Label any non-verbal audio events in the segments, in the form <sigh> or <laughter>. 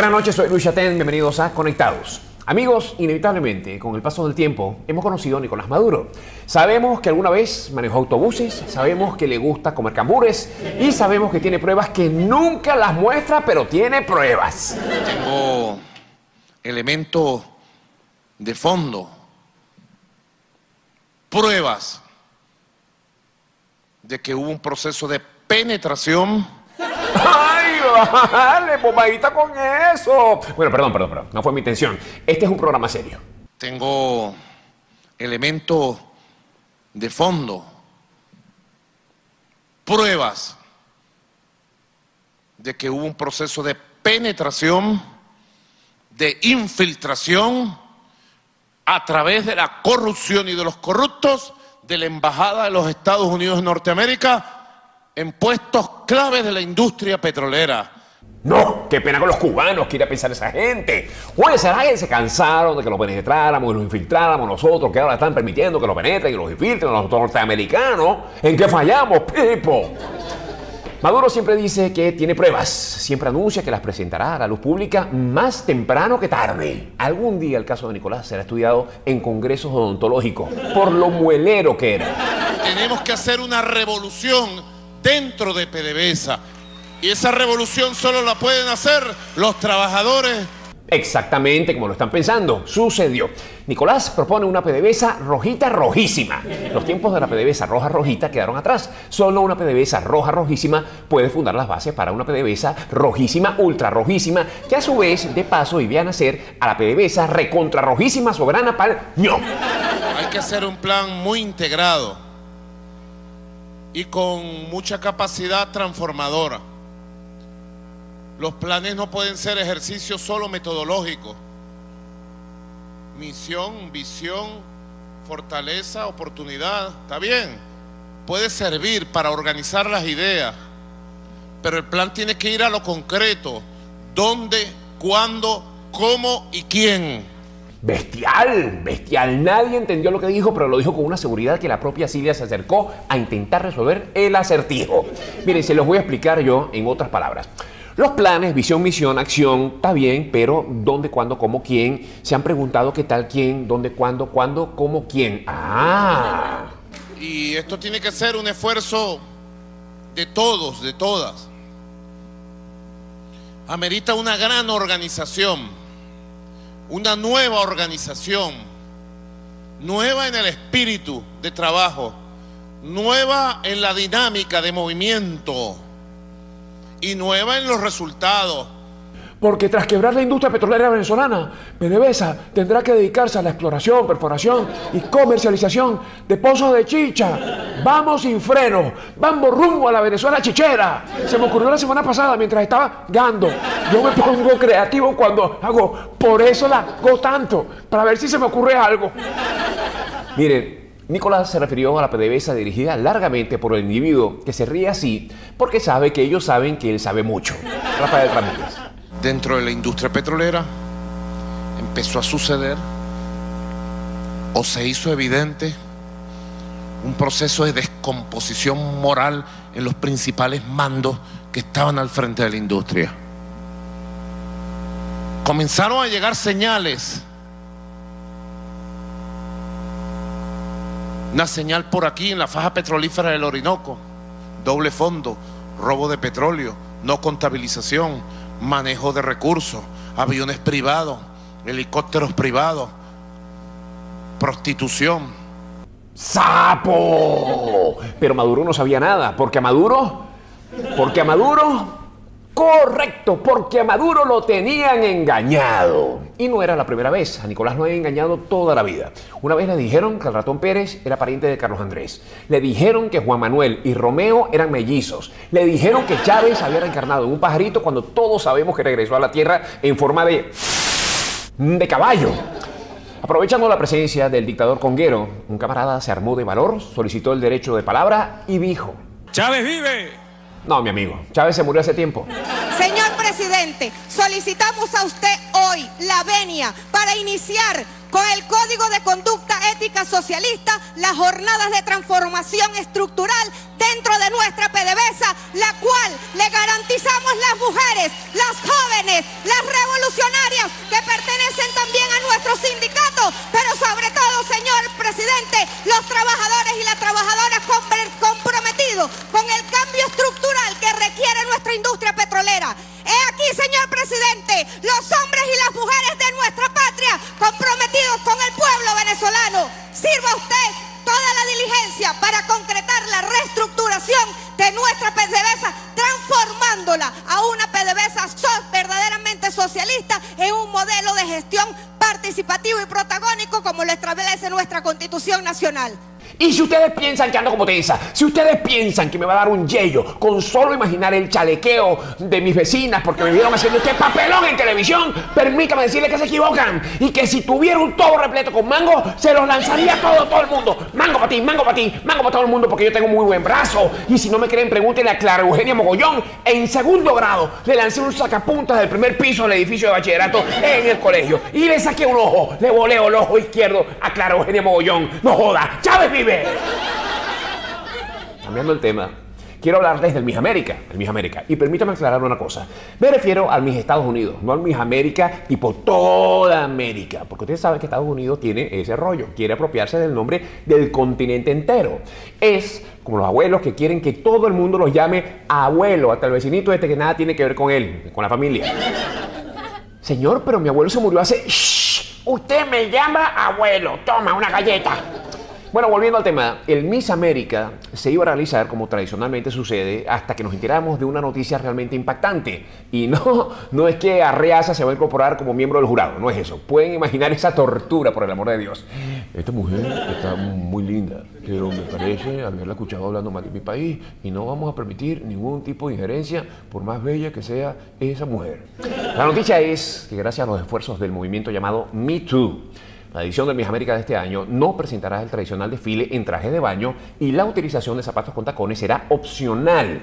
Buenas noches, soy Luis Chatén, bienvenidos a Conectados. Amigos, inevitablemente, con el paso del tiempo, hemos conocido a Nicolás Maduro. Sabemos que alguna vez manejó autobuses, sabemos que le gusta comer cambures y sabemos que tiene pruebas que nunca las muestra, pero tiene pruebas. Tengo elementos de fondo, pruebas de que hubo un proceso de penetración <laughs> ¡Ay, vale! Bombadita con eso. Bueno, perdón, perdón, perdón. No fue mi intención. Este es un programa serio. Tengo elementos de fondo, pruebas de que hubo un proceso de penetración, de infiltración a través de la corrupción y de los corruptos de la Embajada de los Estados Unidos de Norteamérica en puestos claves de la industria petrolera. No, qué pena con los cubanos, quiere pensar esa gente. Juan será que se cansaron de que los penetráramos y los infiltráramos nosotros, que ahora están permitiendo que los penetren y los infiltren los norteamericanos. ¿En qué fallamos, Pipo? Maduro siempre dice que tiene pruebas, siempre anuncia que las presentará a la luz pública más temprano que tarde. Algún día el caso de Nicolás será estudiado en congresos odontológicos por lo muelero que era. Tenemos que hacer una revolución dentro de PDVSA. Y esa revolución solo la pueden hacer los trabajadores. Exactamente como lo están pensando, sucedió. Nicolás propone una PDVSA rojita rojísima. Los tiempos de la PDVSA roja rojita quedaron atrás. Solo una PDVSA roja rojísima puede fundar las bases para una PDVSA rojísima, ultra rojísima, que a su vez, de paso, iría a nacer a la PDVSA recontra rojísima soberana para el ño. Hay que hacer un plan muy integrado y con mucha capacidad transformadora. Los planes no pueden ser ejercicios solo metodológicos. Misión, visión, fortaleza, oportunidad, está bien. Puede servir para organizar las ideas, pero el plan tiene que ir a lo concreto. ¿Dónde, cuándo, cómo y quién? Bestial, bestial. Nadie entendió lo que dijo, pero lo dijo con una seguridad que la propia Silvia se acercó a intentar resolver el acertijo. Miren, se los voy a explicar yo en otras palabras. Los planes, visión, misión, acción, está bien, pero ¿dónde, cuándo, cómo, quién? Se han preguntado qué tal, quién, dónde, cuándo, cuándo, cómo, quién. Ah. Y esto tiene que ser un esfuerzo de todos, de todas. Amerita una gran organización una nueva organización, nueva en el espíritu de trabajo, nueva en la dinámica de movimiento y nueva en los resultados porque tras quebrar la industria petrolera venezolana, PDVSA tendrá que dedicarse a la exploración, perforación y comercialización de pozos de chicha. Vamos sin freno, vamos rumbo a la Venezuela chichera. Se me ocurrió la semana pasada mientras estaba gando. Yo me pongo creativo cuando hago, por eso la hago tanto, para ver si se me ocurre algo. Miren, Nicolás se refirió a la PDVSA dirigida largamente por el individuo que se ríe así porque sabe que ellos saben que él sabe mucho. Rafael Ramírez dentro de la industria petrolera empezó a suceder o se hizo evidente un proceso de descomposición moral en los principales mandos que estaban al frente de la industria. Comenzaron a llegar señales. Una señal por aquí en la faja petrolífera del Orinoco, doble fondo, robo de petróleo, no contabilización, manejo de recursos, aviones privados, helicópteros privados, prostitución. ¡Sapo! Pero Maduro no sabía nada, porque a Maduro, porque a Maduro, Correcto, porque a Maduro lo tenían engañado. Y no era la primera vez, a Nicolás lo habían engañado toda la vida. Una vez le dijeron que el ratón Pérez era pariente de Carlos Andrés. Le dijeron que Juan Manuel y Romeo eran mellizos. Le dijeron que Chávez había reencarnado en un pajarito cuando todos sabemos que regresó a la Tierra en forma de... de caballo. Aprovechando la presencia del dictador Conguero, un camarada se armó de valor, solicitó el derecho de palabra y dijo... ¡Chávez vive! No, mi amigo, Chávez se murió hace tiempo. Señor presidente, solicitamos a usted hoy la venia para iniciar con el Código de Conducta Ética Socialista las jornadas de transformación estructural dentro de nuestra PDVSA, la cual le garantizamos las mujeres, las jóvenes, las revolucionarias que pertenecen también a nuestro sindicato, pero sobre todo, señor presidente, los trabajadores y las trabajadoras comprometidos con el cambio estructural que requiere nuestra industria petrolera. He aquí, señor presidente, los hombres y las mujeres de nuestra patria comprometidos con el pueblo venezolano. Sirva usted toda la diligencia para concretar la reestructuración de nuestra PDVSA, transformándola a una PDVSA verdaderamente socialista en un modelo de gestión participativo y protagónico como lo establece nuestra Constitución Nacional. Y si ustedes piensan que ando como tensa, si ustedes piensan que me va a dar un yello con solo imaginar el chalequeo de mis vecinas porque me vieron haciendo este papelón en televisión, permítame decirles que se equivocan y que si tuviera un todo repleto con mango, se los lanzaría a todo, todo el mundo. Mango para ti, mango para ti, mango para todo el mundo porque yo tengo muy buen brazo. Y si no me creen, pregúntenle a Clara Eugenia Mogollón. En segundo grado le lancé un sacapuntas del primer piso del edificio de bachillerato en el colegio y le saqué un ojo, le voleo el ojo izquierdo a Eugenia Mogollón. No joda, Chávez vive. Cambiando el tema, quiero hablarles del Miss América, el Miss América. Y permítame aclarar una cosa. Me refiero al Miss Estados Unidos, no al Miss América tipo toda América. Porque ustedes saben que Estados Unidos tiene ese rollo. Quiere apropiarse del nombre del continente entero. Es como los abuelos que quieren que todo el mundo los llame abuelo, hasta el vecinito este que nada tiene que ver con él, con la familia. Señor, pero mi abuelo se murió hace... Shh, usted me llama abuelo. Toma una galleta. Bueno, volviendo al tema, el Miss América se iba a realizar como tradicionalmente sucede hasta que nos enteramos de una noticia realmente impactante. Y no, <laughs> no es que Arreaza se va a incorporar como miembro del jurado, no es eso. Pueden imaginar esa tortura, por el amor de Dios. Esta mujer está muy linda, pero me parece haberla escuchado hablando mal de mi país y no vamos a permitir ningún tipo de injerencia, por más bella que sea esa mujer. La noticia es que gracias a los esfuerzos del movimiento llamado Me Too, la edición de Miss América de este año no presentará el tradicional desfile en traje de baño y la utilización de zapatos con tacones será opcional.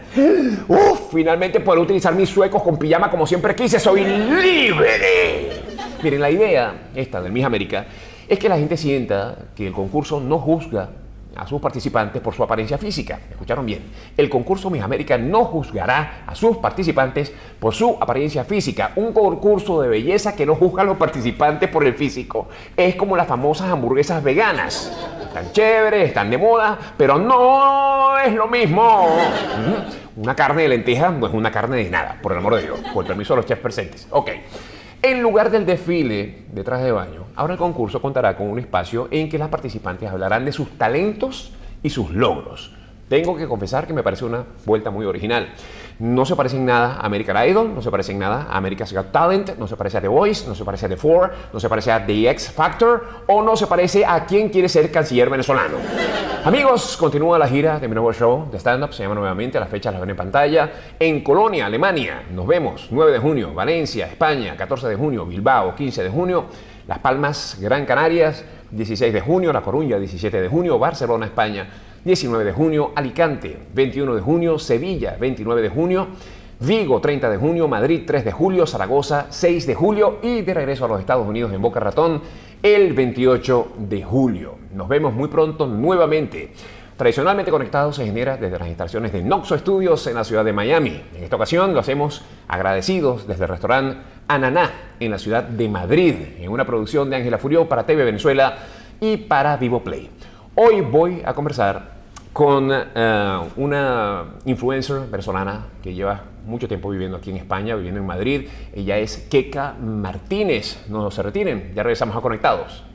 ¡Uf! Finalmente podré utilizar mis suecos con pijama como siempre quise. ¡Soy libre! Miren, la idea esta del Miss América es que la gente sienta que el concurso no juzga a sus participantes por su apariencia física. ¿Escucharon bien? El concurso Miss América no juzgará a sus participantes por su apariencia física. Un concurso de belleza que no juzga a los participantes por el físico. Es como las famosas hamburguesas veganas. Están chéveres, están de moda, pero no es lo mismo. Una carne de lenteja no es una carne de nada, por el amor de Dios. Con permiso de los chefs presentes. Ok. En lugar del desfile de traje de baño, ahora el concurso contará con un espacio en que las participantes hablarán de sus talentos y sus logros. Tengo que confesar que me parece una vuelta muy original. No se parece en nada a American Idol, no se parece en nada a America's Got Talent, no se parece a The Voice, no se parece a The Four, no se parece a The X Factor o no se parece a quien quiere ser canciller venezolano. Amigos, continúa la gira de mi nuevo show de stand-up, se llama nuevamente, las fechas las ven en pantalla, en Colonia, Alemania, nos vemos 9 de junio, Valencia, España, 14 de junio, Bilbao, 15 de junio, Las Palmas, Gran Canarias, 16 de junio, La Coruña, 17 de junio, Barcelona, España, 19 de junio, Alicante, 21 de junio, Sevilla, 29 de junio, Vigo, 30 de junio, Madrid, 3 de julio, Zaragoza, 6 de julio y de regreso a los Estados Unidos en Boca Ratón el 28 de julio. Nos vemos muy pronto nuevamente. Tradicionalmente conectados se genera desde las instalaciones de Noxo Studios en la ciudad de Miami. En esta ocasión lo hacemos agradecidos desde el restaurante Ananá en la ciudad de Madrid, en una producción de Ángela Furió para TV Venezuela y para Vivo Play. Hoy voy a conversar con uh, una influencer venezolana que lleva mucho tiempo viviendo aquí en España, viviendo en Madrid. Ella es Keka Martínez. No se retiren, ya regresamos a Conectados.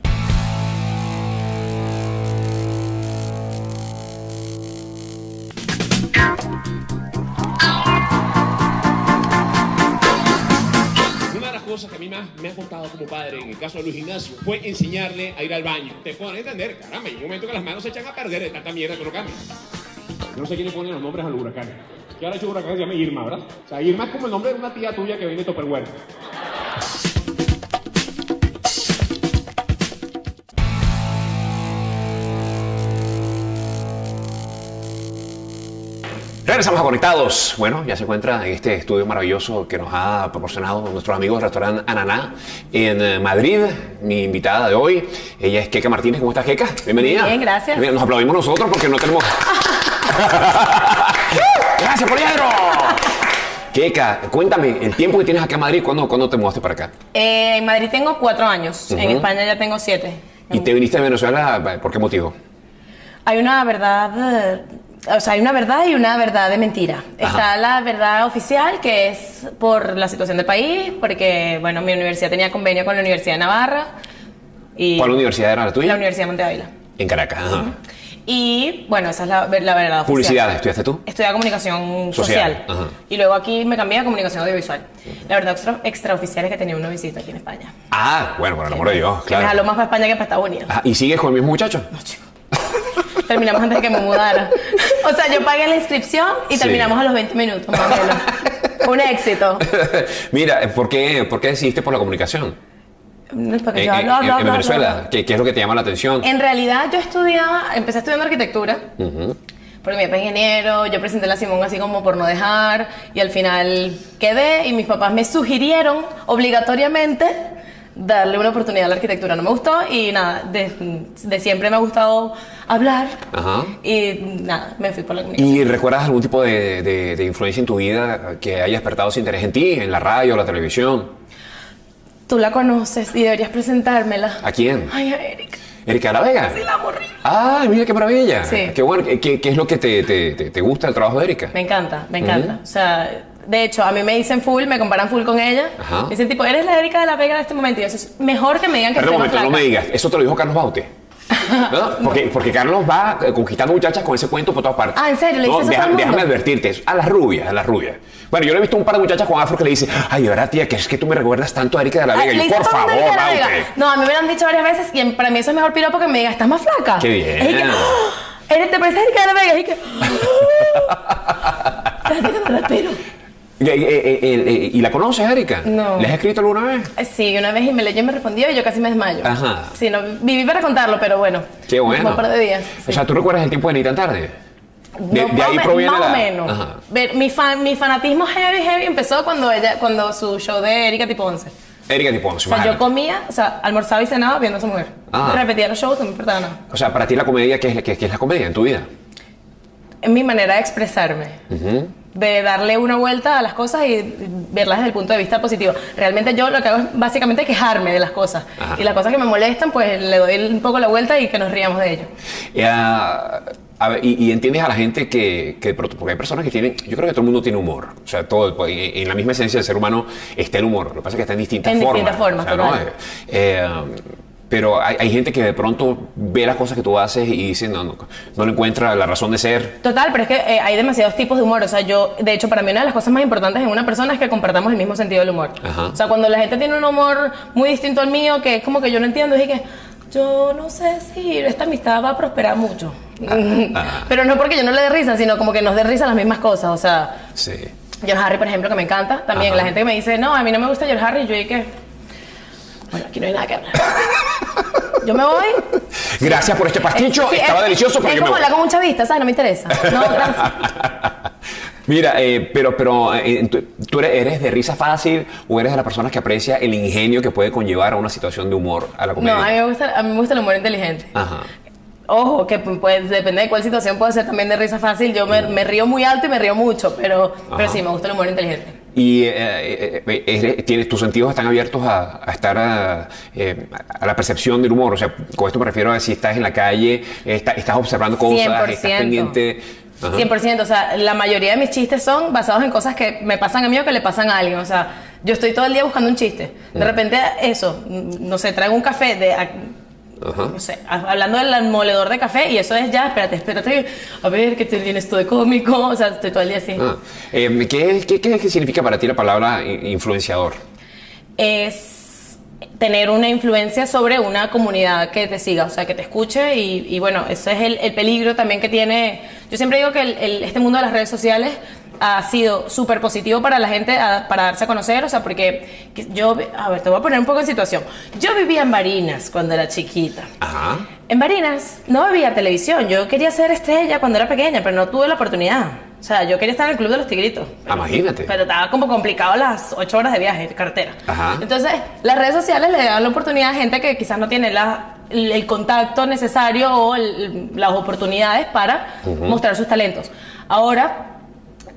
Me ha costado como padre, en el caso de Luis Ignacio, fue enseñarle a ir al baño. Te pueden entender, caramba, hay un momento que las manos se echan a perder de tanta mierda que no cambia. No sé quién le pone los nombres al huracán. Que ahora hecho huracán se llama Irma, ¿verdad? O sea, Irma es como el nombre de una tía tuya que vende Tupperware. Regresamos a Conectados. Bueno, ya se encuentra en este estudio maravilloso que nos ha proporcionado nuestros amigos del restaurante Ananá en eh, Madrid. Mi invitada de hoy, ella es Keka Martínez. ¿Cómo estás, Keka? Bienvenida. Bien, gracias. Nos aplaudimos nosotros porque no tenemos... <laughs> ¡Gracias, Poliedro! Keka, cuéntame, el tiempo que tienes acá en Madrid, ¿cuándo, ¿cuándo te mudaste para acá? Eh, en Madrid tengo cuatro años, en España ya tengo siete. ¿Y te viniste de Venezuela por qué motivo? Hay una verdad, eh, o sea, hay una verdad y una verdad de mentira. Ajá. Está la verdad oficial, que es por la situación del país, porque, bueno, mi universidad tenía convenio con la Universidad de Navarra. Y ¿Cuál universidad era la tuya? La Universidad de Monte Ávila. En Caracas. ajá. Y, bueno, esa es la, la verdad oficial. ¿Publicidad estudiaste tú? Estudié comunicación Social, social. ajá. Y luego aquí me cambié a comunicación audiovisual. La verdad extra, extraoficial es que tenía una visita aquí en España. Ah, bueno, por el amor de Dios, Que me jaló claro. más para España que para Estados Unidos. Ah, ¿Y sigues con el mismo muchacho? Terminamos antes de que me mudara. O sea, yo pagué la inscripción y Sí. terminamos a los 20 minutos, más o menos. Un éxito. <laughs> Mira, ¿por qué, ¿por qué decidiste por la comunicación? Porque En, yo hablo, en- hablo, en hablo, Venezuela, hablo. ¿Qué, qué es lo que te llama la atención? En realidad yo estudiaba, empecé estudiando arquitectura. Porque mi papá es ingeniero, yo presenté la Simón así como por no dejar y al final quedé y mis papás me sugirieron obligatoriamente darle una oportunidad a la arquitectura. No me gustó y nada, de, de siempre me ha gustado hablar Ajá. y nada, me fui por la comunicación. ¿Y recuerdas algún tipo de, de- de influencia en tu vida que haya despertado ese interés en ti, en la radio, la televisión? Tú la conoces y deberías presentármela. ¿A quién? Ay, a Erika. ¿Erika la Vega? Sí, la. ¡Ay, mira qué maravilla! Sí. Qué bueno. ¿Qué, qué es lo que te, te- te- te gusta del trabajo de Erika? Me encanta, me encanta. O sea, de hecho, a mí me dicen full, me comparan full con ella. Ajá. Me dicen tipo, eres la Erika de la Vega de este momento. Y eso es mejor que me digan que Perdón un momento, no me flaca. digas. Eso te lo dijo Carlos Baute. <laughs> ¿No? Porque, porque Carlos va eh, conquistando muchachas con ese cuento por todas partes. Ah, ¿en serio? ¿Le No, dices deja- mundo? Déjame advertirte, a las rubias, a las rubias. Bueno, yo le he visto un par de muchachas con afro que le dicen, ay, verdad, tía, que es que tú me recuerdas tanto a Erika de la Ay, Vega. Y yo, por favor. Vega. No, a mí me lo han dicho varias veces y para mí eso es mejor piropo que me diga, estás más flaca. Qué bien. Es que, ¡ah! <gasps> eres, te pareces a Erika de la Vega. Y que, <gasps> <laughs> ¡ah! Eh, eh, eh, ¿Y la conoces, Erika? No. ¿Le has escrito alguna vez? Sí, una vez y me leyó y me respondió y yo casi me desmayo. Ajá. Sí, no, viví para contarlo, pero bueno. Qué bueno. Un par de días. O sea, ¿tú recuerdas el tiempo de ni tan tarde? De, No, de más ahí proviene más la... o menos. Ajá. Ver, mi, fan, mi fanatismo heavy, heavy empezó cuando ella, cuando su show de Erika tipo 11. Erika Tipo O sea, yo comía, o sea, almorzaba y cenaba viendo a esa mujer. Ah. Repetía los shows, no me importaba nada. O sea, para ti la comedia, ¿qué es, qué- qué es la comedia en tu vida? Es mi manera de expresarme. De darle una vuelta a las cosas y verlas desde el punto de vista positivo. Realmente yo lo que hago es básicamente quejarme de las cosas. Ajá. Y las cosas que me molestan, pues le doy un poco la vuelta y que nos riamos de ello. Eh, a ver, y, y entiendes a la gente que, que porque hay personas que tienen, yo creo que todo el mundo tiene humor, o sea, todo, pues, en, en la misma esencia del ser humano está el humor, lo que pasa es que está en distintas En formas. distintas formas, o sea, ¿no? Eh, eh, pero hay, hay gente que de pronto ve las cosas que tú haces y dice, no, no, no le encuentra la razón de ser. Total, pero es que eh, hay demasiados tipos de humor. O sea, yo, de hecho, para mí una de las cosas más importantes en una persona es que compartamos el mismo sentido del humor. Ajá. O sea, cuando la gente tiene un humor muy distinto al mío, que es como que yo no entiendo, es que yo no sé si esta amistad va a prosperar mucho. ah. <laughs> pero no porque yo no le dé risa, sino como que nos dé risa las mismas cosas. O sea, Sí. George Harry, por ejemplo, que me encanta. También Ajá. la gente que me dice, no, a mí no me gusta George Harry, yo dije, bueno, aquí no hay nada que hablar. yo me voy. Gracias por este pasticho, Sí, estaba es- delicioso, pero Es yo me como voy. hablar con un chavista, ¿sabes? No me interesa. No, gracias. <laughs> Mira, eh, pero, pero eh, ¿tú eres, de risa fácil o eres de las personas que aprecia el ingenio que puede conllevar a una situación de humor a la comedia? No, a mí, me gusta, a mí me gusta el humor inteligente. Ajá. Ojo, que pues depende de cuál situación puede ser también de risa fácil. Yo me, me río muy alto y me río mucho, pero, pero sí, me gusta el humor inteligente. Y eh, eh, eh, tienes, tus sentidos están abiertos a, a estar a, eh, a la percepción del humor. O sea, con esto me refiero a si estás en la calle, está- estás observando cosas, 100%. estás pendiente. Ajá. 100%, o sea, la mayoría de mis chistes son basados en cosas que me pasan a mí o que le pasan a alguien. O sea, yo estoy todo el día buscando un chiste. De repente, eso, mm, no sé, traigo un café de. A- Ajá. No sé, a- hablando del moledor de café y eso es ya, espérate, espérate, a ver, que te viene esto de cómico, o sea, estoy todo el día así. Ah. Eh, ¿qué, qué, qué- qué significa para ti la palabra influenciador? es tener una influencia sobre una comunidad que te siga, o sea, que te escuche y, y bueno, ese es el, el peligro también que tiene. Yo siempre digo que el- el- este mundo de las redes sociales ha sido súper positivo para la gente a- para darse a conocer, o sea, porque que yo, a ver, te voy a poner un poco en situación. Yo vivía en Barinas cuando era chiquita. Ajá. En Barinas no veía televisión. Yo quería ser estrella cuando era pequeña, pero no tuve la oportunidad. O sea, yo quería estar en el Club de los Tigritos. Ah, imagínate. Pero estaba como complicado las ocho horas de viaje, de carretera. Ajá. Entonces, las redes sociales le dan la oportunidad a gente que quizás no tiene la- el, el contacto necesario o el- las oportunidades para mostrar sus talentos. Ahora,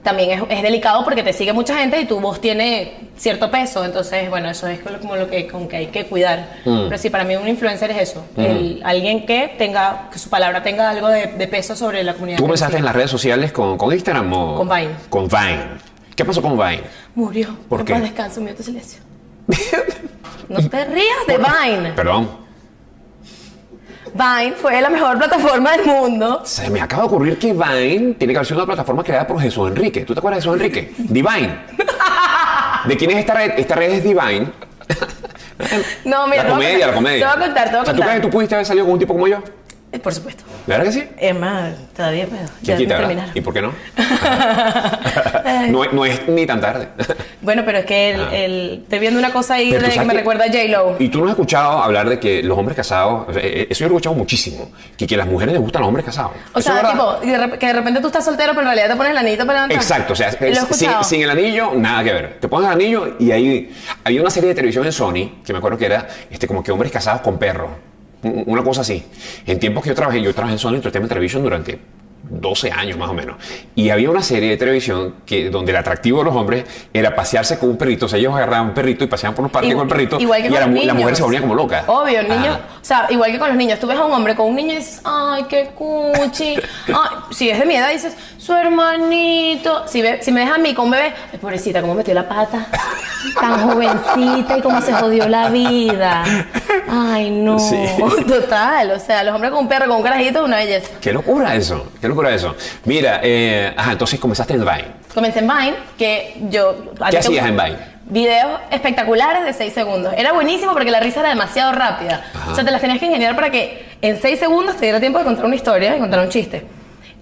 también es, es delicado porque te sigue mucha gente y tu voz tiene cierto peso. Entonces, bueno, eso es como lo que, con que hay que cuidar. Mm. Pero sí, para mí un influencer es eso. el- alguien que tenga, que su palabra tenga algo de, de peso sobre la comunidad. ¿Tú sigue. en las redes sociales con, con Instagram o...? Con Vine. Con Vine. ¿Qué pasó con Vine? Murió. ¿Por En qué? paz descanse, un minuto de silencio. <laughs> no te rías de Vine. Perdón. Vine fue la mejor plataforma del mundo. Se me acaba de ocurrir que Vine tiene que haber sido una plataforma creada por Jesús Enrique. ¿Tú te acuerdas de Jesús Enrique? Divine. ¿De quién es esta red? Esta red es Divine. No, mira, la comedia, contar, la comedia. Te voy a contar, te voy a sea, ¿Tú contar. crees que tú pudiste haber salido con un tipo como yo? Eh, Por supuesto. ¿De verdad que sí? Es más, todavía puedo. Terminaron. ¿Y por qué no? <laughs> no, es- no es ni tan tarde. <laughs> Bueno, pero es que el, el- estoy viendo una cosa ahí de- que me recuerda a J-Lo. Y tú no has escuchado hablar de que los hombres casados, o sea, eh, eso yo lo he escuchado muchísimo, que, que a las mujeres les gustan los hombres casados. O ¿Eso es sea, tipo, que de repente tú estás soltero, pero en realidad te pones el anito para levantar. Exacto, o sea, sin el anillo, nada que ver. Te pones el anillo y ahí había una serie de televisión en Sony, que me acuerdo que era este, como que hombres casados con perros. Un- Una cosa así. En tiempos que yo trabajé, yo trabajé en Sony Entertainment Television durante 12 años más o menos. Y había una serie de televisión que, donde el atractivo de los hombres era pasearse con un perrito. O sea, ellos agarraban un perrito y paseaban por los parques con el perrito. Igual que y con la, los mu- la mujer se volvía como loca. Obvio, el niño, Ajá. o sea, igual que con los niños, tú ves a un hombre con un niño y dices, ay, qué cuchi. Ay, <laughs> si es de mi edad, dices, su hermanito. Si, ve- si me ves a mí con un bebé, ay, pobrecita, cómo metió la pata. Tan jovencita y cómo se jodió la vida. Ay, no. Sí. <laughs> Total, o sea, los hombres con un perro, con un carajito, es una belleza. Qué locura eso, qué locura eso. Mira, eh, ajá, entonces comenzaste en Vine. Comencé en Vine, que yo... ¿a ¿Qué hacías en Vine? Videos espectaculares de 6 segundos. Era buenísimo porque la risa era demasiado rápida. Ajá. O sea, te las tenías que ingeniar para que en 6 segundos te diera tiempo de contar una historia y contar un chiste.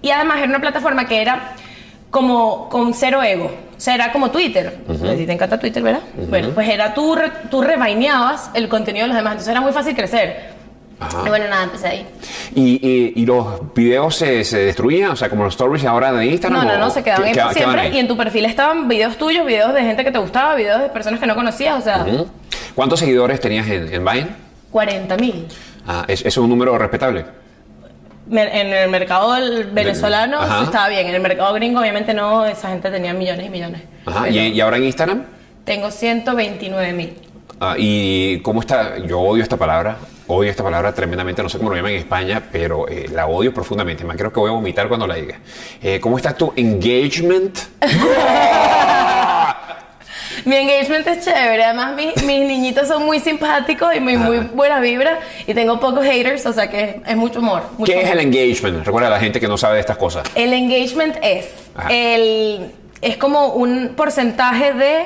Y además era una plataforma que era como con cero ego. O sea, era como Twitter. A ti te encanta Twitter, ¿verdad? Bueno, pues era tú, re- tú revaineabas el contenido de los demás. Entonces era muy fácil crecer. Ajá. Y bueno, nada, empecé ahí. ¿Y, y- y los videos se, se destruían? O sea, como los stories ahora de Instagram. No, no, no, se quedaban ¿qué- ahí siempre. Y en tu perfil estaban videos tuyos, videos de gente que te gustaba, videos de personas que no conocías. O sea, Ujú. ¿Cuántos seguidores tenías en, en Vine? 40 mil. Ah, ¿es, es un número respetable? En el mercado venezolano Ajá. estaba bien. En el mercado gringo, obviamente, no. Esa gente tenía millones y millones. Ajá. ¿Y, y ahora en Instagram? Tengo 129 mil. Ah, ¿Y cómo está? Yo odio esta palabra, odio esta palabra tremendamente, no sé cómo lo llaman en España, pero eh, la odio profundamente. Me creo que voy a vomitar cuando la diga. Eh, ¿Cómo está tu engagement? <laughs> <laughs> Mi engagement es chévere. Además, mis, mis niñitos son muy simpáticos y muy, muy buena vibra. Y tengo pocos haters, o sea que es, es mucho humor. mucho ¿Qué es humor. el engagement? Recuerda a la gente que no sabe de estas cosas. El engagement es Ajá. el es como un porcentaje de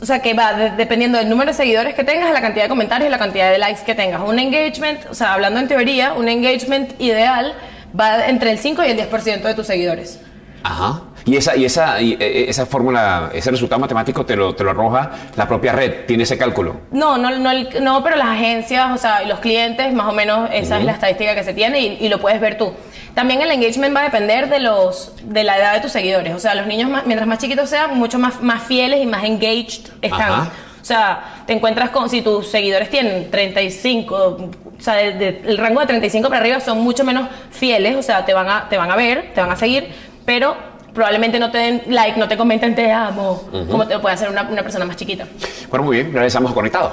o sea que va de- dependiendo del número de seguidores que tengas, la cantidad de comentarios y la cantidad de likes que tengas. Un engagement, o sea, hablando en teoría, un engagement ideal va entre el 5 y el 10% de tus seguidores. Ajá. Y esa, y esa, y, eh, esa fórmula, ese resultado matemático te lo, te lo arroja la propia red, tiene ese cálculo. No, no, no, no, pero las agencias, o sea, los clientes, más o menos esa es la estadística que se tiene y, y lo puedes ver tú. También el engagement va a depender de los de la edad de tus seguidores. O sea, los niños, más- mientras más chiquitos sean, mucho más, más fieles y más engaged están. Ajá. O sea, te encuentras con, si tus seguidores tienen 35, o sea, de- de- el rango de 35 para arriba son mucho menos fieles, o sea, te van a, te van a ver, te van a seguir, pero probablemente no te den like, no te comenten te amo, como te lo puede hacer una, una persona más chiquita. Bueno, muy bien, regresamos a Conectados.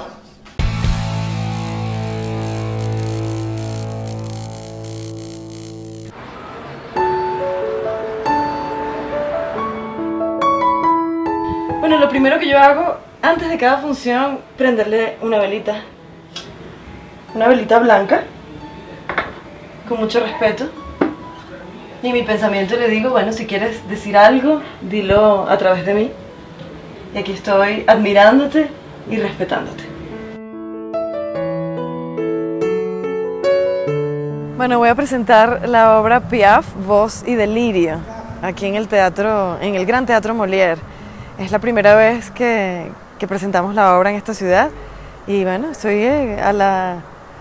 Bueno, lo primero que yo hago antes de cada función, prenderle una velita. Una velita blanca, con mucho respeto. Y mi pensamiento le digo, bueno, si quieres decir algo, dilo a través de mí. Y aquí estoy admirándote y respetándote. Bueno, voy a presentar la obra Piaf, Voz y Delirio, aquí en el teatro, en el Gran Teatro Molière. Es la primera vez que, que presentamos la obra en esta ciudad y bueno, estoy eh, a la,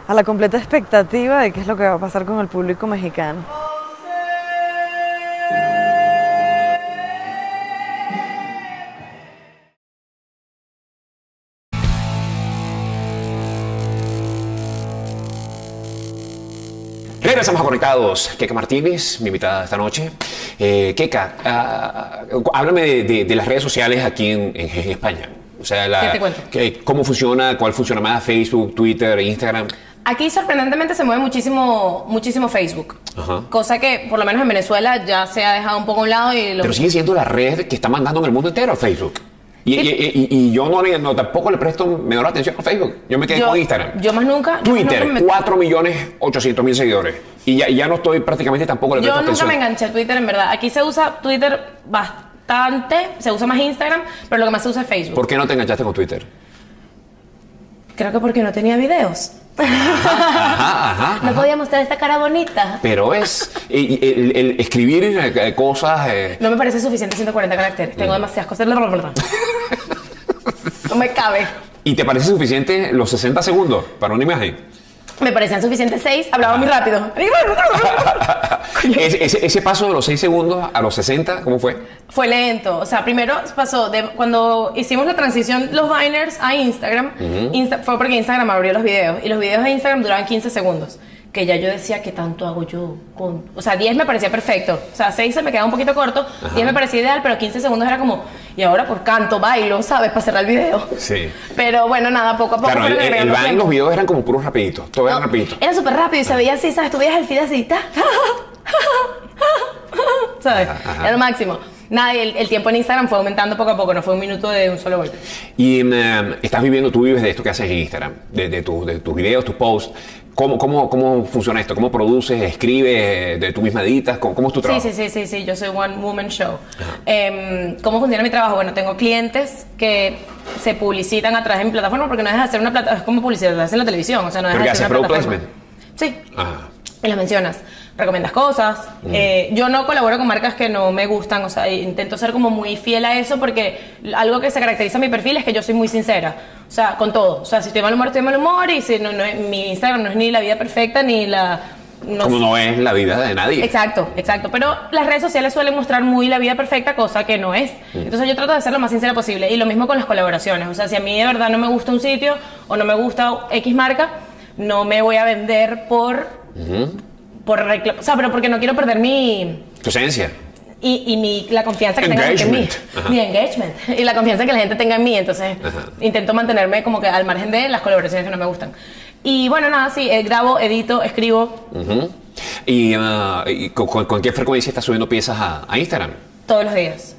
a la completa expectativa de qué es lo que va a pasar con el público mexicano. Regresamos a Conectados. Keka Martínez, mi invitada esta noche. Eh, Keka, ah, háblame de, de- de las redes sociales aquí en, en- en España. O sea, la- ¿Qué te cuento? que- ¿cómo funciona? ¿Cuál funciona más? ¿Facebook, Twitter, Instagram? Aquí sorprendentemente se mueve muchísimo, muchísimo Facebook. Ajá. Cosa que por lo menos en Venezuela ya se ha dejado un poco a un lado y lo... Pero sigue siendo la red que está mandando en el mundo entero Facebook. Y, y- y- y yo no, le- no, tampoco le presto menor atención a Facebook. Yo me quedé yo, con Instagram. Yo más nunca... yo Twitter, me- 4 millones 800 mil seguidores. Y ya, ya no estoy prácticamente tampoco le Yo presto nunca atención. me enganché a Twitter, en verdad. Aquí se usa Twitter bastante, se usa más Instagram, pero lo que más se usa es Facebook. ¿Por qué no te enganchaste con Twitter? Creo que porque no tenía videos. Ajá, <laughs> ajá. No podía mostrar esta cara bonita. Pero es el, el escribir eh, cosas. eh, No me parece suficiente 140 caracteres. Mm. Tengo demasiadas cosas. <laughs> No me cabe. ¿Y te parece suficiente los 60 segundos para una imagen? Me parecían suficientes 6. Hablaba muy rápido. <laughs> <laughs> Ese, ese- ese paso de los 6 segundos a los 60, ¿cómo fue? Fue lento. O sea, primero pasó de cuando hicimos la transición los Viners a Instagram, Insta- fue porque Instagram abrió los videos y los videos de Instagram duraban 15 segundos. Que ya yo decía, ¿qué tanto hago yo? Con... O sea, 10 me parecía perfecto. O sea, 6 se me quedaba un poquito corto, 10 me parecía ideal, pero 15 segundos era como, y ahora por canto, bailo, ¿sabes? Para cerrar el video. Sí. Pero bueno, nada, poco a poco. Claro, el, el, el los videos eran como puros rapiditos. Todo era rapidito. Era súper rápido y se veía así, ¿sabes? Tú veías el feed así, ¿sabes? Ajá, ajá. Era lo máximo. Nada, y el, el tiempo en Instagram fue aumentando poco a poco, no fue un minuto de un solo golpe. Y em, estás viviendo, tú vives de esto que haces en Instagram, de, de, tu- de tus videos, tus posts. ¿Cómo, cómo, ¿Cómo funciona esto? ¿Cómo produces, escribes, de tú misma editas? ¿Cómo, cómo es tu Sí, trabajo? sí, sí, sí, sí, yo soy One Woman Show. Em, ¿Cómo funciona mi trabajo? Bueno, tengo clientes que se publicitan a través de mi plataforma porque no de hacer una plataforma, es como publicidad, hace en la televisión, o sea, no deja Pero de que ser hace una plataforma. Sí, Ajá. y las mencionas. Recomiendas cosas. Eh, yo no colaboro con marcas que no me gustan, o sea, intento ser como muy fiel a eso porque algo que se caracteriza a mi perfil es que yo soy muy sincera. O sea, con todo. O sea, si estoy mal humor, estoy mal humor y si no, no, mi Instagram no es ni la vida perfecta ni la... no Como no es la vida de nadie. Exacto, exacto. Pero las redes sociales suelen mostrar muy la vida perfecta, cosa que no es. Entonces yo trato de ser lo más sincera posible. Y lo mismo con las colaboraciones. O sea, si a mí de verdad no me gusta un sitio o no me gusta X marca, no me voy a vender por... Por o sea, pero porque no quiero perder mi... Tu esencia. Y, y mi, la confianza que tenga la gente en mí. Ajá. Mi engagement. Y la confianza que la gente tenga en mí. Entonces, Ajá. intento mantenerme como que al margen de las colaboraciones que no me gustan. Y bueno, nada, sí, eh, grabo, edito, escribo. ¿Y, y con, con- con qué frecuencia estás subiendo piezas a, a Instagram? todos los días.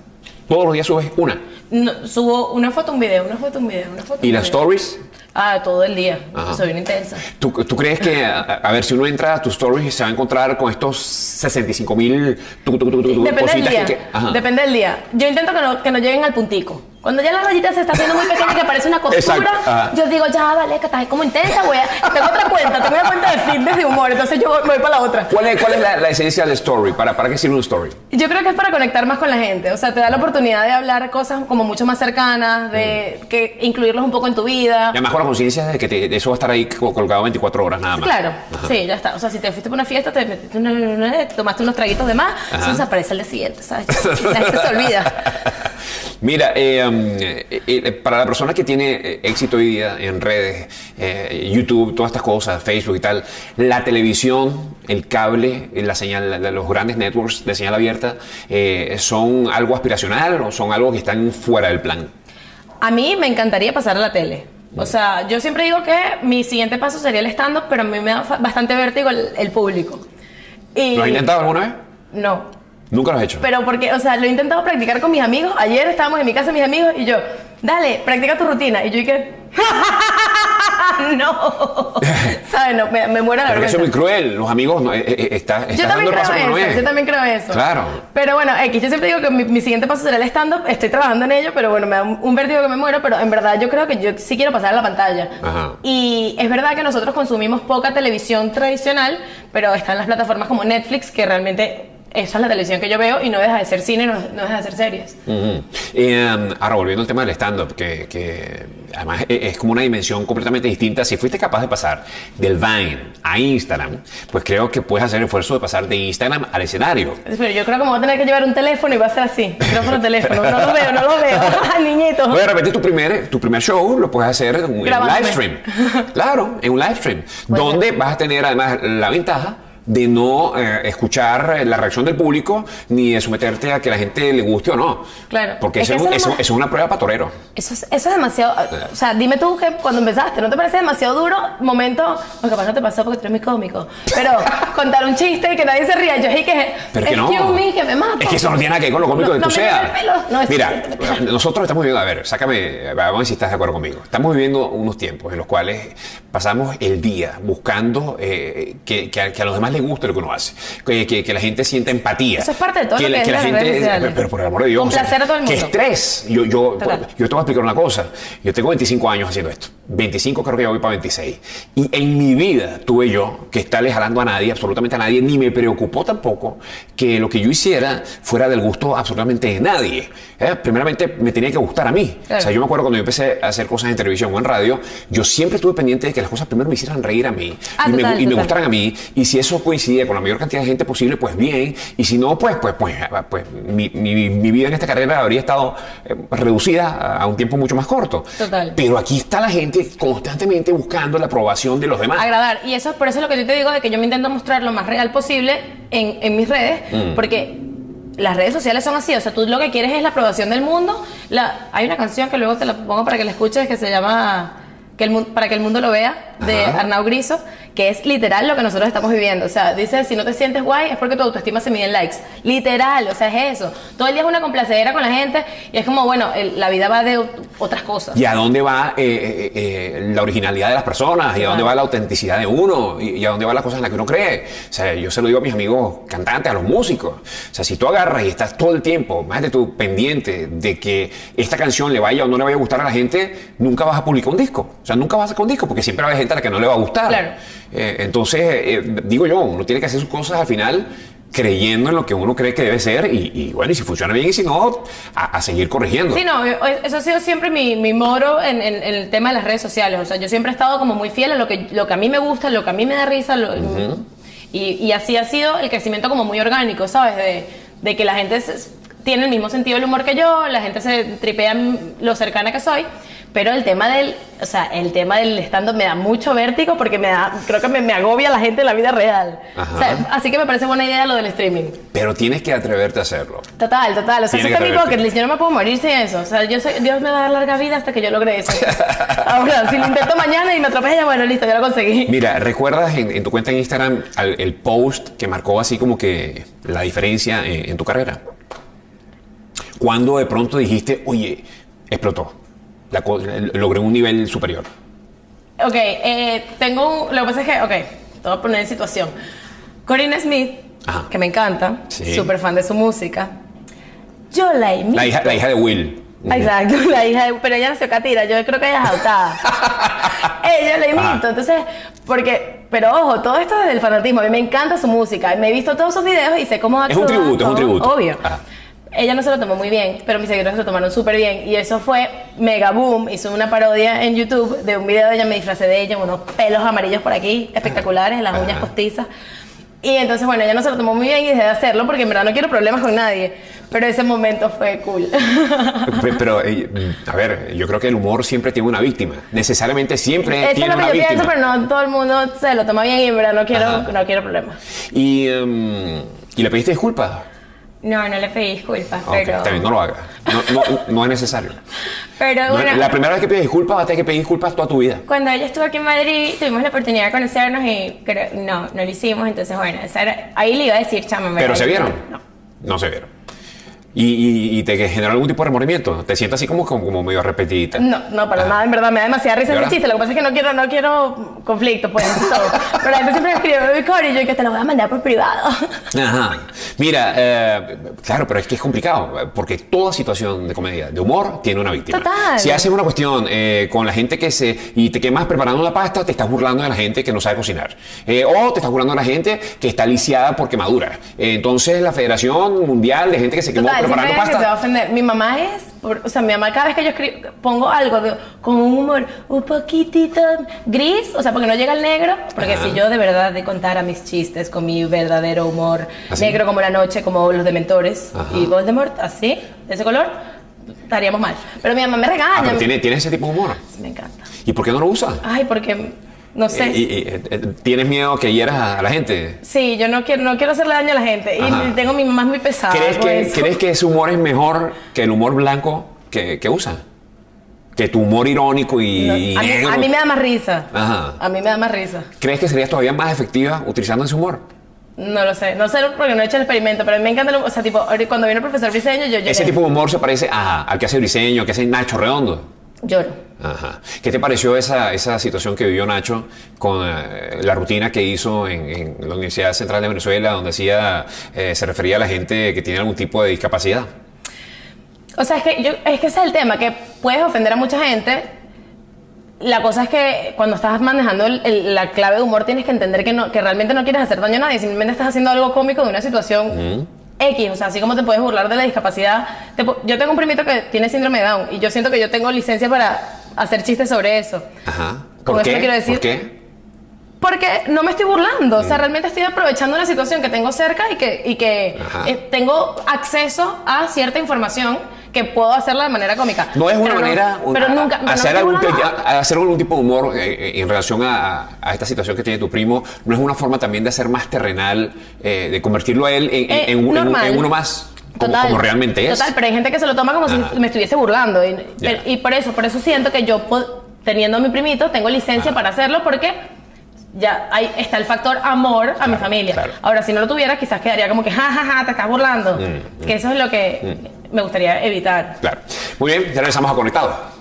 Todos los días subes una. No, subo una foto, un video, una foto, un video, una foto. ¿Y un las video. stories? Ah, todo el día. Ajá. Soy intensa. ¿Tú, tú crees que, a, a ver, si uno entra a tus stories se va a encontrar con estos 65 mil Depende del día. que-. Depende del día. Yo intento que no, que no lleguen al puntico. Cuando ya la rayita se está haciendo muy pequeña que parece una costura, yo digo, ya, vale, que estás como intensa, güey. Tengo otra cuenta, tengo una cuenta de fitness de humor, entonces yo voy, voy para la otra. ¿Cuál es, cuál es la, la esencia del story? ¿Para, ¿Para qué sirve un story? Yo creo que es para conectar más con la gente. O sea, te da la oportunidad de hablar cosas como mucho más cercanas, de que incluirlos un poco en tu vida. Y además con la conciencia de que te- eso va a estar ahí co- colgado 24 horas nada más. Claro, Ajá. sí, ya está. O sea, si te fuiste para una fiesta, te, metiste una- te tomaste unos traguitos de más, Ajá. eso desaparece el día siguiente, ¿sabes? La gente se olvida. <laughs> Mira, eh, um, eh, eh, para la persona que tiene eh, éxito hoy día en redes, eh, YouTube, todas estas cosas, Facebook y tal, la televisión, el cable, eh, la señal, la- los grandes networks de señal abierta, eh, ¿son algo aspiracional o son algo que están fuera del plan? A mí me encantaría pasar a la tele. O sea, yo siempre digo que mi siguiente paso sería el stand-up, pero a mí me da bastante vértigo el, el público. Y ¿Lo has intentado alguna vez? No. Nunca lo has hecho. Pero porque, o sea, lo he intentado practicar con mis amigos. Ayer estábamos en mi casa mis amigos y yo, dale, practica tu rutina. Y yo dije, <laughs> no. <laughs> ¿Sabes? No, me, me muero Pero que eso vergüenza. es muy cruel. Los amigos no, eh, eh, está, Yo también creo no eso, es. yo también creo eso. Claro. Pero bueno, X, yo siempre digo que mi, mi siguiente paso será el stand-up, estoy trabajando en ello, pero bueno, me da un, un vértigo que me muero, pero en verdad yo creo que yo sí quiero pasar a la pantalla. Ajá. Y es verdad que nosotros consumimos poca televisión tradicional, pero están las plataformas como Netflix, que realmente esa es la televisión que yo veo y no deja de ser cine, no, no deja de ser series. Eh, ahora, volviendo al tema del stand-up, que, que además e- es como una dimensión completamente distinta. Si fuiste capaz de pasar del Vine a Instagram, pues creo que puedes hacer el esfuerzo de pasar de Instagram al escenario. Pero yo creo que me voy a tener que llevar un teléfono y va a ser así. Micrófono, teléfono. No lo veo, no lo veo. <laughs> <laughs> Niñito. Bueno, de repente tu primer, tu primer show lo puedes hacer en un en un Grabándome. live stream. Claro, en un live stream. Puede donde vas a tener además la ventaja de no eh, escuchar la reacción del público ni de someterte a que la gente le guste o no. Claro. Porque Es eso que es, eso eso- una prueba para torero. Eso es, eso es demasiado. O sea, dime tú que cuando empezaste, ¿no te parece demasiado duro? Momento. Lo capaz no te pasó porque tú eres muy cómico. Pero <laughs> contar un chiste y que nadie se ría. Yo, y que. Pero es que no. me, que me mato. Es que eso no tiene nada que ver con lo cómico No- no tú seas. No, es- Mira, nosotros estamos viviendo, a ver, sácame, vamos a ver si estás de acuerdo conmigo. Estamos viviendo unos tiempos en los cuales pasamos el día buscando eh, que, que a, que a los demás les guste lo que uno hace, que, que- que la gente sienta empatía. Eso es parte de todo que, lo la- que que es la redes gente, pero por el amor de Dios, Complacer a todo el que mundo. estrés. Yo, yo, Total. yo te voy a explicar una cosa. Yo tengo 25 años haciendo esto. 25 creo que ya voy para 26. Y en mi vida tuve yo que estarle jalando a nadie, absolutamente a nadie, ni me preocupó tampoco que lo que yo hiciera fuera del gusto absolutamente de nadie. ¿eh? Primeramente me tenía que gustar a mí. Claro. O sea, yo me acuerdo cuando yo empecé a hacer cosas en televisión o en radio, yo siempre estuve pendiente de que las cosas primero me hicieran reír a mí Ah, y, me, total, y me gustaran a mí. Y si eso coincidía con la mayor cantidad de gente posible, pues bien. Y si no, pues, pues, pues, pues mi, mi- mi vida en esta carrera habría estado eh, reducida a, a un tiempo mucho más corto. Total. Pero aquí está la gente constantemente buscando la aprobación de los demás. agradar. Y eso, por eso es lo que yo te digo de que yo me intento mostrar lo más real posible en, en mis redes, Mm. porque las redes sociales son así, o sea, tú lo que quieres es la aprobación del mundo. La, hay una canción que luego te la pongo para que la escuches que se llama que el, Para que el mundo lo vea, de Ajá. Arnau Griso, que es literal lo que nosotros estamos viviendo. O sea, dice, si no te sientes guay es porque tu autoestima se mide en likes. Literal, o sea, es eso. Todo el día es una complacedera con la gente y es como, bueno, el- la vida va de ot- otras cosas. ¿Y a dónde va eh, eh, eh, la originalidad de las personas? ¿Y a dónde va la autenticidad de uno? ¿Y, a dónde va la cosa en la que uno cree? O sea, yo se lo digo a mis amigos cantantes, a los músicos. O sea, si tú agarras y estás todo el tiempo, más de tu pendiente de que esta canción le vaya o no le vaya a gustar a la gente, nunca vas a publicar un disco. O sea, nunca vas a sacar un disco porque siempre va a haber gente a la que no le va a gustar. Claro. Eh, entonces, eh, digo yo, uno tiene que hacer sus cosas al final creyendo en lo que uno cree que debe ser y, y bueno, y si funciona bien y si no, a, a seguir corrigiendo. Sí, no, eso ha sido siempre mi, mi moro en, en- en el tema de las redes sociales. O sea, yo siempre he estado como muy fiel a lo que, lo que a mí me gusta, lo que a mí me da risa. lo- y, y así ha sido el crecimiento como muy orgánico, ¿sabes? De, de que la gente se- tiene el mismo sentido del humor que yo, la gente se tripea lo cercana que soy. Pero el tema del, o sea, el tema del stand-up me da mucho vértigo porque me da, creo que me, me agobia la gente en la vida real. O sea, así que me parece buena idea lo del streaming. Pero tienes que atreverte a hacerlo. Total, total. O sea, que mi bucket. Yo no me puedo morir sin eso. O sea, yo soy- Dios me va a dar larga vida hasta que yo logre eso. <laughs> Ahora, si lo intento mañana y me atropella, bueno, listo, ya lo conseguí. Mira, ¿recuerdas en, en tu cuenta en Instagram al- el post que marcó así como que la diferencia en, en tu carrera? Cuando de pronto dijiste, oye, explotó, La logré un nivel superior. Ok, eh, tengo un... Lo que pasa es que, ok, te voy a poner en situación. Corinne Smith, Ajá. que me encanta, Sí. súper fan de su música. Yo la imito. La hija, la hija de Will. Exacto, la hija de, pero ella nació catira, yo creo que ella es adoptada. <laughs> ella la imito, Ajá. entonces, porque, pero ojo, todo esto es del fanatismo, a mí me encanta su música, me he visto todos sus videos y sé cómo Es un tributo, es un todo, tributo. Obvio. Ajá. Ella no se lo tomó muy bien, pero mis seguidores se lo tomaron súper bien. Y eso fue mega boom. Hizo una parodia en YouTube de un video de ella, me disfracé de ella, unos pelos amarillos por aquí, espectaculares, las uñas postizas. Y entonces, bueno, ella no se lo tomó muy bien y dejé de hacerlo porque en verdad no quiero problemas con nadie. Pero ese momento fue cool. <laughs> Pe- Pero, eh, a ver, yo creo que el humor siempre tiene una víctima. Necesariamente siempre Eso es lo que yo víctima. pienso, pero no todo el mundo se lo toma bien y en verdad no quiero, Ajá. no quiero problemas. Y, em, ¿y le pediste disculpas? No, no le pedí disculpas, pero... está bien, no lo hagas. No, no- no es necesario. <laughs> Pero No- bueno, la primera vez que pides disculpas vas a tener que pedir disculpas toda tu vida. Cuando ella estuvo aquí en Madrid, tuvimos la oportunidad de conocernos y creo- no, no lo hicimos, entonces bueno, esa era- ahí le iba a decir, chama, ¿Pero se vieron? No. No se vieron. ¿Y, y- y te generó algún tipo de remordimiento? ¿Te sientes así como, como, como medio repetidita? No, no, para Ah. nada, en verdad, me da demasiada risa ¿Y ese chiste. Lo que pasa es que no quiero, no quiero conflicto, pues, todo. Pero la gente siempre me escribe, "Baby Cory", y yo que te lo voy a mandar por privado. Ajá. Mira, eh, claro, pero es que es complicado, porque toda situación de comedia, de humor, tiene una víctima. Total. Si haces una cuestión eh, con la gente que se... y te quemas preparando la pasta, te estás burlando de la gente que no sabe cocinar. Eh, o te estás burlando de la gente que está lisiada por quemadura. Entonces, la Federación Mundial de Gente que se quemó Total, preparando alguien que se va a pasta... ofender. Mi mamá es, por- o sea, mi mamá cada vez que yo escribo, pongo algo de- con un humor un poquitito gris, o sea, porque no llega el negro, porque Ajá. si yo de verdad de contara mis chistes con mi verdadero humor ¿Así? negro como la noche, como los dementores Ajá. y Voldemort, así, de ese color, estaríamos mal. Pero mi mamá me regaña. Ah, pero tiene, tiene ese tipo de humor. Me encanta. ¿Y por qué no lo usa? Ay, porque, no sé. Eh, y- y, eh, eh, ¿Tienes miedo que hieras a, a la gente? Sí, yo no quiero, no quiero hacerle daño a la gente. Ajá. Y tengo mi mamá es muy pesada. ¿Crees que, eso. ¿Crees que ese humor es mejor que el humor blanco que, que usa? Que tu humor irónico y, No, a, mí, negro. a mí me da más risa. Ajá. A mí me da más risa. ¿Crees que serías todavía más efectiva utilizando ese humor? No lo sé. No sé porque no he hecho el experimento, pero a mí me encanta. el- O sea, tipo, cuando vino el profesor Briseño, yo lloré. Ese tipo de humor se parece a- al que hace Briseño, al que hace Nacho Redondo. Lloro. Ajá. ¿Qué te pareció esa, esa situación que vivió Nacho con eh, la rutina que hizo en, en la Universidad Central de Venezuela, donde hacía, eh, se refería a la gente que tiene algún tipo de discapacidad? O sea, es que, yo, es que ese es el tema, que puedes ofender a mucha gente. La cosa es que cuando estás manejando el- el- la clave de humor tienes que entender que, no, que realmente no quieres hacer daño a nadie, simplemente estás haciendo algo cómico de una situación X, o sea, así como te puedes burlar de la discapacidad. te yo tengo un primito que tiene síndrome de Down y yo siento que yo tengo licencia para hacer chistes sobre eso. Ajá. ¿Por qué? te quiero decir- ¿Por qué? Porque no me estoy burlando, o Mm. sea, realmente estoy aprovechando una situación que tengo cerca y que, y que eh, tengo acceso a cierta información que puedo hacerla de manera cómica. No es una Pero manera pero nunca no hacer, me estoy algún, hacer algún tipo de humor eh, eh, en relación a, a esta situación que tiene tu primo. No es una forma también de hacer más terrenal, eh, de convertirlo a él en, Eh, en en en uno más, como, Total. como realmente es. Total, pero hay gente que se lo toma como Ajá. si me estuviese burlando. Y, por eso, por eso siento que yo, teniendo a mi primito, tengo licencia Ajá. para hacerlo porque ya está el factor amor a mi Claro, familia. claro. Ahora, si no lo tuviera, quizás quedaría como que, ja, ja, ja, te estás burlando. Mm, Que eso es lo que me gustaría evitar. Claro. Muy bien, ya regresamos a Conectado.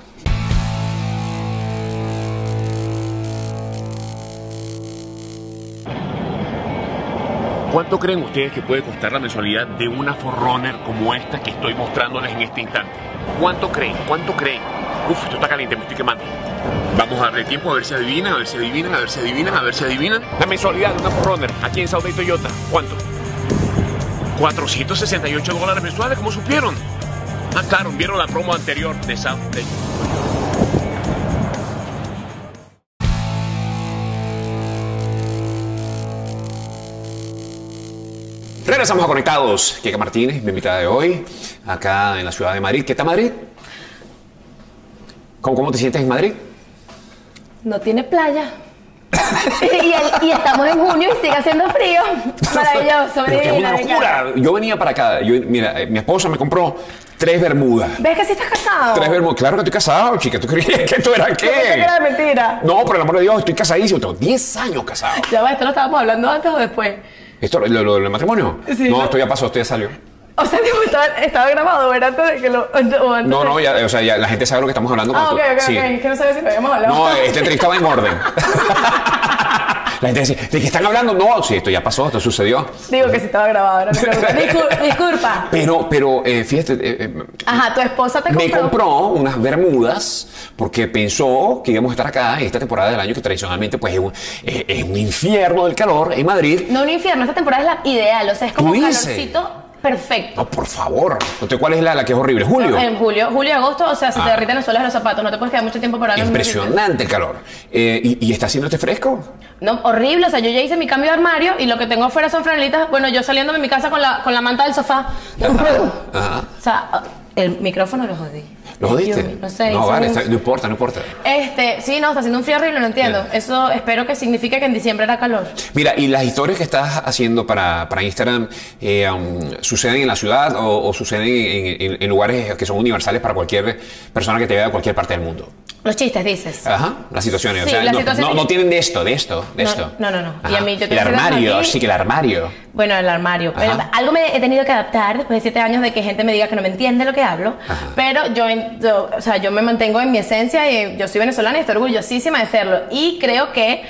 ¿Cuánto creen ustedes que puede costar la mensualidad de una Forerunner como esta que estoy mostrándoles en este instante? ¿Cuánto creen? ¿Cuánto creen? Uf, esto está caliente, me estoy quemando. Vamos a darle tiempo a ver si adivinan, a ver si adivinan, a ver si adivinan, a ver si adivinan. La mensualidad de una Forerunner aquí en Saudi Toyota, ¿cuánto? 468 dólares mensuales, ¿cómo supieron? Ah, claro, vieron la promo anterior de South de Regresamos a Conectados. Kika Martínez, mi invitada de hoy, acá en la ciudad de Madrid. ¿Qué tal Madrid? ¿Cómo, cómo te sientes en Madrid? No tiene playa. <laughs> y, el- y estamos en junio y sigue haciendo frío. Maravilloso, Pero que es una locura. Yo venía para acá. Yo, mira, eh, mi esposa me compró tres bermudas. ¿Ves que sí estás casado? Tres bermudas. Claro que estoy casado, chica. ¿Tú creías que esto era <laughs> pensé que qué? era mentira. No, por el amor de Dios, estoy casadísimo. Tengo 10 años casado. Ya va, esto lo estábamos hablando antes o después. ¿Esto, lo, lo- del matrimonio? Sí, no, ¿no? esto ya pasó, esto ya salió. O sea, tipo, estaba, estaba grabado, ¿verdad? Antes de que lo. o antes No, no, ya, o sea, ya la gente sabe lo que estamos hablando. Ah, ok, tú- ok, sí. ok. Es que no sabía si lo habíamos hablado. No, esta entrevista va en orden. <laughs> La gente dice, ¿de qué están hablando? No, sí, esto ya pasó, esto sucedió. Digo que sí estaba grabado, ahora me pregunto. Discul- disculpa. Pero, pero, eh, fíjate, eh, eh, Ajá, tu esposa te compró. me compró unas bermudas porque pensó que íbamos a estar acá en esta temporada del año que tradicionalmente pues es un, eh, es un infierno del calor en Madrid. No, un infierno, esta temporada es la ideal, o sea, es como ¿Tú un dices? calorcito perfecto. No, por favor. Entonces, ¿cuál es la, la que es horrible? Julio. En julio, julio y agosto, o sea, se te Ah. derriten las suelas de los zapatos, no te puedes quedar mucho tiempo parado. Impresionante el calor. Eh, ¿y, y está haciendo este fresco? No, horrible, o sea, yo ya hice mi cambio de armario y lo que tengo afuera son franelitas, bueno, yo saliendo de mi casa con la, con la manta del sofá. No puedo. Ajá. O sea, el micrófono lo jodí. ¿Lo jodiste? Yo, no sé. No, vale, un- está- no importa, no importa. Este, sí, no, está haciendo un frío horrible, no entiendo. Eso espero que signifique que en diciembre era calor. Mira, ¿y las historias que estás haciendo para, para Instagram eh, um, suceden en la ciudad o, o suceden en, en- en lugares que son universales para cualquier persona que te vea de cualquier parte del mundo? Los chistes, dices. Ajá, las situaciones. Sí, o sea, las no, situaciones- no- no tienen de esto, de esto, de No, esto. no, no, no. Y a mí, yo El armario, sí que el armario. Bueno, el armario. Pero algo me he tenido que adaptar después de siete años de que gente me diga que no me entiende lo que hablo. Ajá. Pero yo, yo- o sea, yo me mantengo en mi esencia y yo soy venezolana y estoy orgullosísima de serlo. Y creo que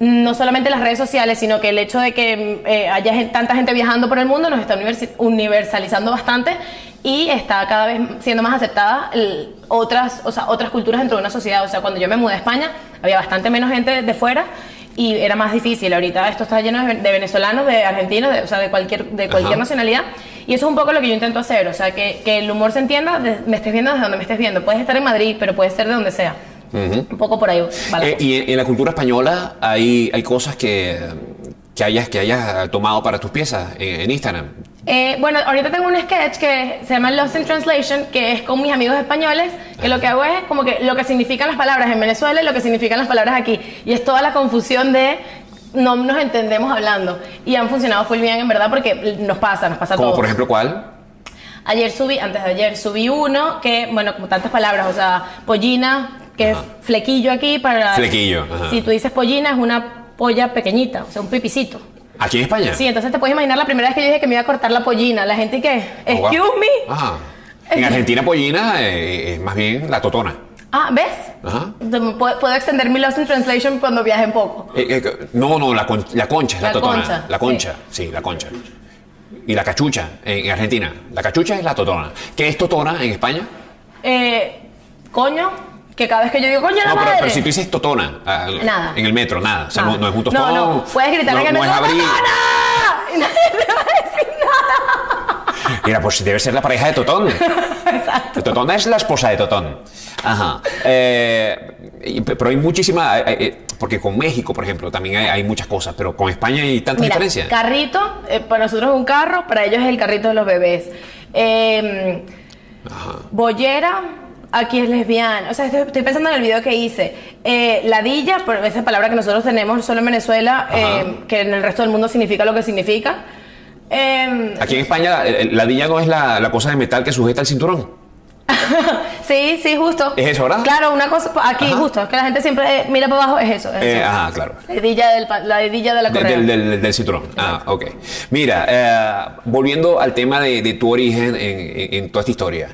no solamente las redes sociales, sino que el hecho de que eh, haya tanta gente viajando por el mundo nos está universalizando bastante y está cada vez siendo más aceptada el- otras, o sea, otras culturas dentro de una sociedad. O sea, cuando yo me mudé a España había bastante menos gente de fuera y era más difícil. Ahorita esto está lleno de, de venezolanos, de argentinos, de, o sea, de cualquier, de cualquier Ajá. nacionalidad. Y eso es un poco lo que yo intento hacer. O sea, que, que el humor se entienda, de- me estés viendo desde donde me estés viendo. Puedes estar en Madrid, pero puedes ser de donde sea. Un poco por ahí va la Eh, y en, la cultura española hay, hay cosas que, que, hayas, que hayas tomado para tus piezas en, en Instagram. Eh, bueno, ahorita tengo un sketch que se llama Lost in Translation, que es con mis amigos españoles, que lo que hago es como que lo que significan las palabras en Venezuela y lo que significan las palabras aquí. Y es toda la confusión de no nos entendemos hablando. Y han funcionado full bien, en verdad, porque nos pasa, nos pasa a Como por ejemplo, ¿cuál? Ayer subí, antes de ayer, subí uno que, bueno, como tantas palabras, o sea, pollina, que es flequillo aquí para... Flequillo, ajá. Si tú dices pollina, es una polla pequeñita, o sea, un pipicito. ¿Aquí en España? Sí, entonces te puedes imaginar la primera vez que yo dije que me iba a cortar la pollina. La gente que, Oh, wow. excuse me. Ajá. <laughs> En Argentina, pollina eh, es más bien la totona. Ah, ¿ves? Ajá. Puedo extender mi Lost in Translation cuando viaje un poco. Eh, eh, no, no, la, con- la concha es la, La totona. concha, la concha, sí. la concha. Y la cachucha en, en Argentina. La cachucha es la totona. ¿Qué es totona en España? Eh, coño, que cada vez que yo digo coño la No, pero, madre. pero si tú dices totona ah, Nada. en el metro, nada. O sea, no, no es un tostón. No, no, puedes gritar en el metro. ¡Totona! Y nadie te va a decir nada. Mira, pues debe ser la pareja de Totón. <laughs> Exacto. Totona es la esposa de Totón. Ajá. Eh, pero hay muchísima. eh, eh, porque con México, por ejemplo, también hay, hay muchas cosas, pero con España hay tanta Mira, diferencia. carrito, eh, para nosotros es un carro, para ellos es el carrito de los bebés. Eh, bollera, aquí es lesbiana. O sea, estoy, estoy pensando en el video que hice. Eh, ladilla, por esa palabra que nosotros tenemos solo en Venezuela, eh, que en el resto del mundo significa lo que significa. Eh, Aquí en España, eh, la dilla no es la, la cosa de metal que sujeta el cinturón. <laughs> sí, sí, justo. ¿Es eso, verdad? Claro, una cosa, aquí Ajá. justo, es que la gente siempre eh, mira para abajo, es eso. es Eh, eso. ajá, claro. La hedilla, del, pa- la hedilla de la correa. del, del- del cinturón. Ah, ok. Mira, eh, volviendo al tema de, de tu origen en, en- en toda esta historia.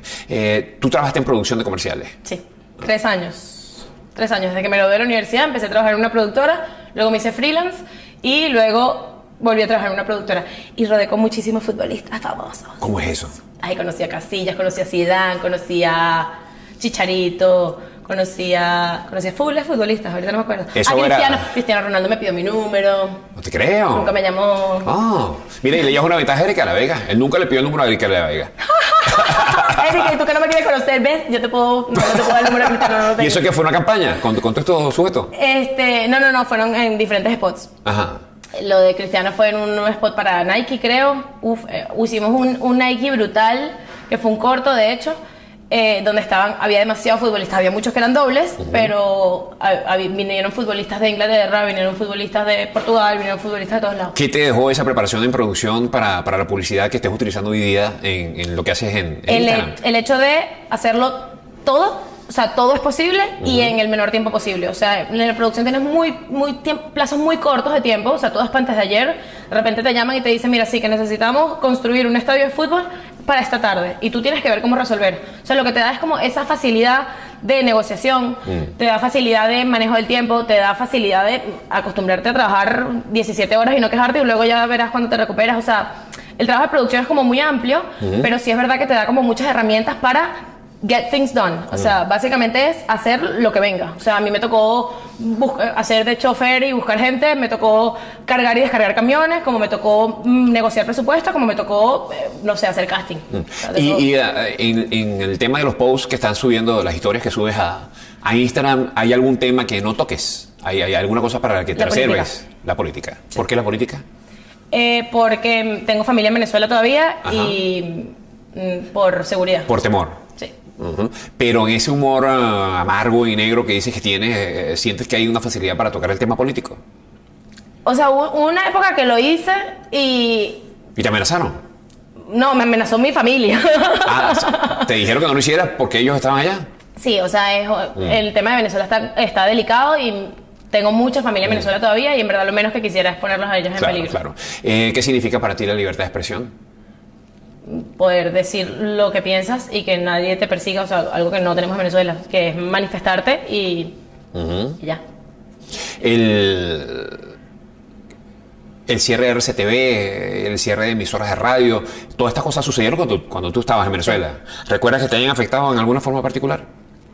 Tú trabajaste en producción de comerciales. Sí, tres años. Tres años. Desde que me gradué de la universidad empecé a trabajar en una productora, luego me hice freelance y luego volví a trabajar en una productora. Y rodé con muchísimos futbolistas famosos. ¿Cómo es eso? Ahí conocí a Casillas, conocí a Zidane, conocí a Chicharito, conocí a, conocí a full futbolistas, ahorita no me acuerdo. Eso a era- Cristiano, Cristiano Ronaldo me pidió mi número, No te creo. nunca me llamó. Ah, mira, y le llevas una ventaja a Erika de la Vega. Él nunca le pidió el número a Erika de la Vega. <laughs> Erika, ¿y tú que no me quieres conocer? ¿Ves? Yo te puedo, no, no te puedo dar el número de Cristiano, no lo ¿Y eso qué fue una campaña con, con todos estos sujetos? Este, no, no, no, fueron en diferentes spots. Ajá. Lo de Cristiano fue en un spot para Nike, creo. Uf, eh, hicimos un, un Nike brutal, que fue un corto, de hecho, eh, donde estaban, había demasiados futbolistas, había muchos que eran dobles, pero a- a- vinieron futbolistas de Inglaterra, vinieron futbolistas de Portugal, vinieron futbolistas de todos lados. ¿Qué te dejó esa preparación en producción para, para la publicidad que estés utilizando hoy día en, en lo que haces en, en El, Instagram? el hecho de hacerlo todo, o sea, todo es posible y en el menor tiempo posible. O sea, en la producción tienes muy, muy plazos muy cortos de tiempo, o sea, todo es para antes de ayer. De repente te llaman y te dicen, mira, sí, que necesitamos construir un estadio de fútbol para esta tarde y tú tienes que ver cómo resolver. O sea, lo que te da es como esa facilidad de negociación, te da facilidad de manejo del tiempo, te da facilidad de acostumbrarte a trabajar 17 horas y no quejarte y luego ya verás cuando te recuperas. O sea, el trabajo de producción es como muy amplio, pero sí es verdad que te da como muchas herramientas para get things done. O sea, básicamente es hacer lo que venga. O sea, a mí me tocó hacer de chofer y buscar gente, me tocó cargar y descargar camiones, como me tocó mm, negociar presupuestos, como me tocó, eh, no sé, hacer casting. O sea, de todo. Y, y, eh, en, en el tema de los posts que están subiendo, las historias que subes a, a Instagram, ¿hay algún tema que no toques? ¿Hay, hay alguna cosa para la que te La reserves? La política. ¿Por qué la política? Eh, porque tengo familia en Venezuela todavía y mm, por seguridad. Por temor. Pero en ese humor ah, amargo y negro que dices que tienes, eh, ¿sientes que hay una facilidad para tocar el tema político? O sea, hubo una época que lo hice y ¿Y te amenazaron? no, me amenazó mi familia. Ah, <laughs> ¿te dijeron que no lo hicieras porque ellos estaban allá? Sí, o sea, es- el tema de Venezuela está, está delicado y tengo mucha familia en Venezuela todavía y en verdad lo menos que quisiera es ponerlos a ellos en peligro. claro. Eh, ¿Qué significa para ti la libertad de expresión? Poder decir lo que piensas y que nadie te persiga, o sea, algo que no tenemos en Venezuela, que es manifestarte y, y ya. El, el cierre de RCTV, el cierre de emisoras de radio, todas estas cosas sucedieron cuando, cuando tú estabas en Venezuela. ¿Recuerdas que te hayan afectado en alguna forma particular?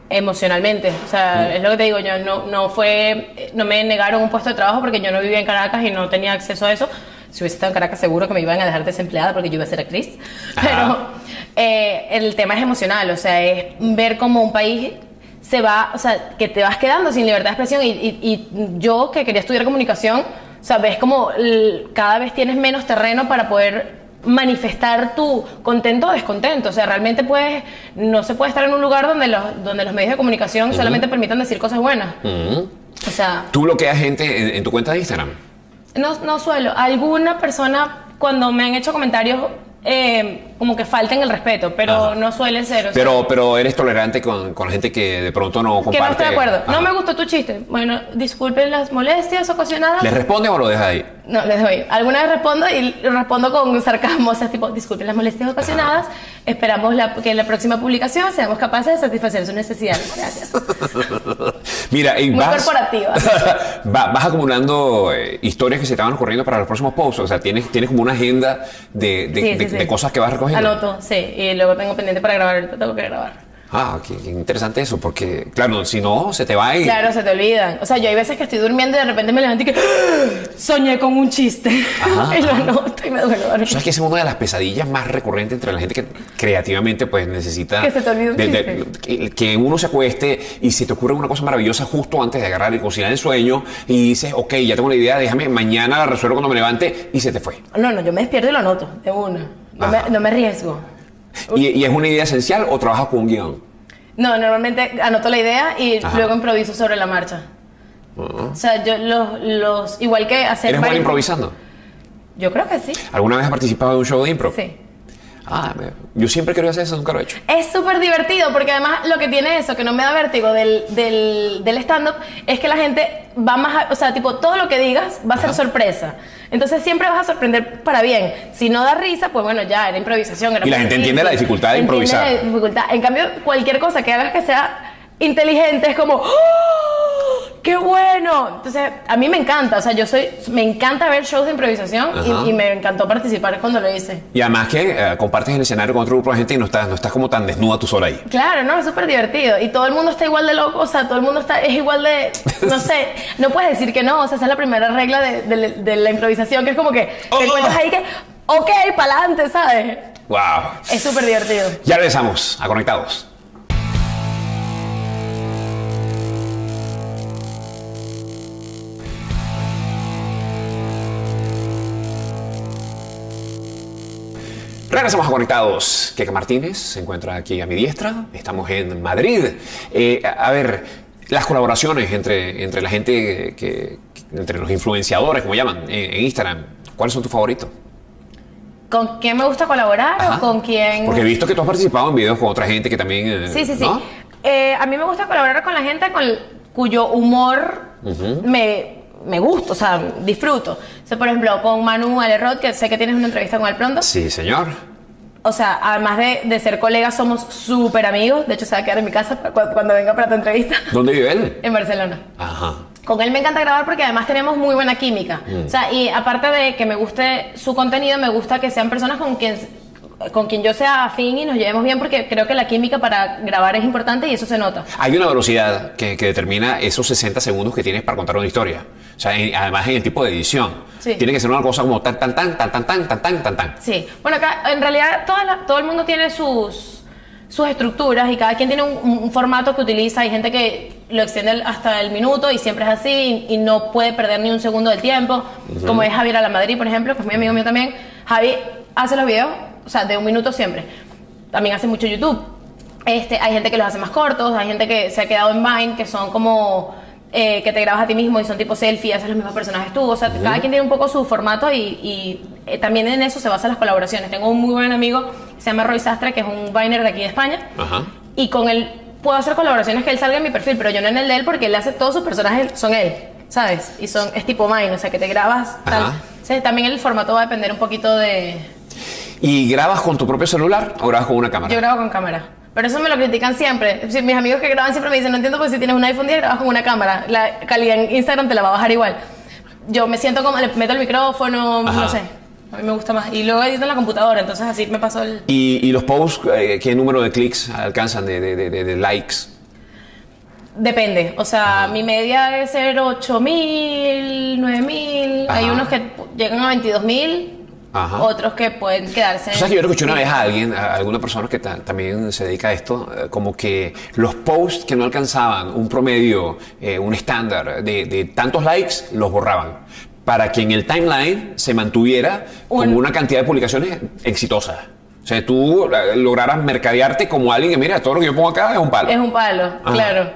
Emocionalmente, o sea, es lo que te digo, yo no, no fue, no me negaron un puesto de trabajo porque yo no vivía en Caracas y no tenía acceso a eso. Si hubiese estado en Caracas seguro que me iban a dejar desempleada porque yo iba a ser actriz. Pero eh, el tema es emocional, o sea, es ver cómo un país se va, o sea, que te vas quedando sin libertad de expresión y, y- y yo que quería estudiar comunicación, o sea, ves como cada vez tienes menos terreno para poder manifestar tu contento o descontento. O sea, realmente puedes, no se puede estar en un lugar donde los, donde los medios de comunicación solamente permitan decir cosas buenas. O sea, ¿Tú bloqueas gente en, en tu cuenta de Instagram? No, no suelo. Alguna persona, cuando me han hecho comentarios, eh, como que falten el respeto, pero Ajá. no suelen ser. o sea, Pero, pero eres tolerante con, con la gente que de pronto no comparte. que no estoy de acuerdo. Ajá. No me gustó tu chiste. Bueno, disculpen las molestias ocasionadas. ¿Les responde o lo dejas ahí? No, les doy. Alguna vez respondo y respondo con sarcasmo, o sea, tipo, disculpen las molestias ocasionadas, esperamos la- que en la próxima publicación seamos capaces de satisfacer sus necesidades. Gracias. <laughs> Mira, y Muy vas, corporativa. <laughs> va- vas acumulando eh, historias que se van ocurriendo para los próximos posts. O sea, tienes, tienes como una agenda de, de- Sí, sí, de- sí. de cosas que vas recogiendo. Anoto, sí, y luego tengo pendiente para grabar, ahorita tengo que grabar. Ah, qué, qué interesante eso, porque, claro, si no, se te va y. Claro, se te olvidan. O sea, yo hay veces que estoy durmiendo y de repente me levanto y que ¡Ah! <gasps> soñé con un chiste. Ajá, y lo anoto y me duele dormir. ¿Sabes que esa es una de las pesadillas más recurrentes entre la gente que creativamente pues necesita Que se te olvide un de- de- que, que uno se acueste y se te ocurre una cosa maravillosa justo antes de agarrar y cocinar el sueño y dices, ok, ya tengo una idea, déjame, mañana la resuelvo cuando me levante y se te fue. No, no, yo me despierto y lo anoto, de una. No, me, no me arriesgo. ¿Y, y es una idea esencial o trabajas con un guion? No, normalmente anoto la idea y Ajá. luego improviso sobre la marcha. O sea, yo los, los igual que hacer ¿Eres buena improvisando? Yo creo que sí. ¿Alguna vez has participado en un show de impro? Sí. Ah, yo siempre quería hacer eso, nunca lo he hecho. Es súper divertido porque además lo que tiene eso, que no me da vértigo del, del, del stand-up, es que la gente va más, a- o sea, tipo, todo lo que digas va a ser sorpresa. Entonces siempre vas a sorprender para bien. Si no da risa, pues bueno, ya era improvisación. Era Y la gente entiende la dificultad de improvisar. la dificultad. En cambio, cualquier cosa que hagas que sea inteligente es como, ¡Oh! ¡qué bueno! Entonces, a mí me encanta, o sea, yo soy, me encanta ver shows de improvisación y, y me encantó participar cuando lo hice. Y además que eh, compartes el escenario con otro grupo de gente y no estás, no estás como tan desnuda tú sola ahí. Claro, no, es súper divertido. Y todo el mundo está igual de loco, o sea, todo el mundo está, es igual de, no sé, <laughs> no puedes decir que no, o sea, esa es la primera regla de, de- de la improvisación, que es como que te Oh. encuentras ahí que, ok, para adelante, ¿sabes? ¡Wow! Es súper divertido. Ya regresamos a Conectados. Regresamos a Conectados. Keke Martínez se encuentra aquí a mi diestra. Estamos en Madrid. Eh, a ver, las colaboraciones entre, entre la gente, que, entre los influenciadores, como llaman, en, en Instagram. ¿Cuáles son tus favoritos? ¿Con quién me gusta colaborar Ajá. o con quién? Porque he visto que tú has participado en videos con otra gente que también. eh, Sí, sí, sí. ¿no? Eh, a mí me gusta colaborar con la gente con cuyo humor me, me gusta, o sea, disfruto. O sea, por ejemplo, con Manu Alerrod, que sé que tienes una entrevista con él pronto. Sí, señor. O sea, además de, de ser colegas, somos súper amigos. De hecho, se va a quedar en mi casa cu- cuando, venga para tu entrevista. ¿Dónde vive él? <laughs> en Barcelona. Ajá. Con él me encanta grabar porque además tenemos muy buena química. Mm. O sea, y aparte de que me guste su contenido, me gusta que sean personas con quien, con quien yo sea afín y nos llevemos bien porque creo que la química para grabar es importante y eso se nota. Hay una velocidad que, que determina esos 60 segundos que tienes para contar una historia. O sea, además en el tipo de edición. Sí. Tiene que ser una cosa como tan, tan, tan, tan, tan, tan, tan, tan, tan, tan. Sí. Bueno, acá en realidad toda la- todo el mundo tiene sus, sus estructuras y cada quien tiene un, un formato que utiliza. Hay gente que lo extiende hasta el minuto y siempre es así y, y no puede perder ni un segundo del tiempo. Como es Javier Alamadrid, por ejemplo, que es mi amigo mío también. Javi hace los videos, o sea, de un minuto siempre. También hace mucho YouTube. Este, hay gente que los hace más cortos, hay gente que se ha quedado en Vine, que son como eh, que te grabas a ti mismo y son tipo selfie, haces los mismos personajes tú. O sea, cada quien tiene un poco su formato y, y, eh, también en eso se basan las colaboraciones. Tengo un muy buen amigo que se llama Roy Sastre, que es un Viner de aquí de España. Ajá. Y con él puedo hacer colaboraciones que él salga en mi perfil, pero yo no en el de él porque él hace todos sus personajes, son él, ¿sabes? Y son, es tipo Mine, o sea, que te grabas tal. O sea, también el formato va a depender un poquito de... ¿Y grabas con tu propio celular o grabas con una cámara? Yo grabo con cámara. Pero eso me lo critican siempre. Mis amigos que graban siempre me dicen, no entiendo por si tienes un iPhone 10 grabas con una cámara. La calidad en Instagram te la va a bajar igual. Yo me siento como, le meto el micrófono, Ajá. no sé. A mí me gusta más. Y luego edito en la computadora, entonces así me paso el... ¿Y, y los posts, eh, qué número de clics alcanzan, de, de- de- de- likes? Depende. O sea, mi media debe ser 8000, 9000. Hay Ajá. unos que llegan a 22000. Ajá. Otros que pueden quedarse. Tú sabes que yo escuché una vez a alguien, a alguna persona que ta- también se dedica a esto, eh, como que los posts que no alcanzaban un promedio, eh, un estándar de, de tantos likes, los borraban. Para que en el timeline se mantuviera Un- como una cantidad de publicaciones exitosas. O sea, tú eh, lograras mercadearte como alguien que, mira, todo lo que yo pongo acá es un palo. Es un palo, Ajá. claro.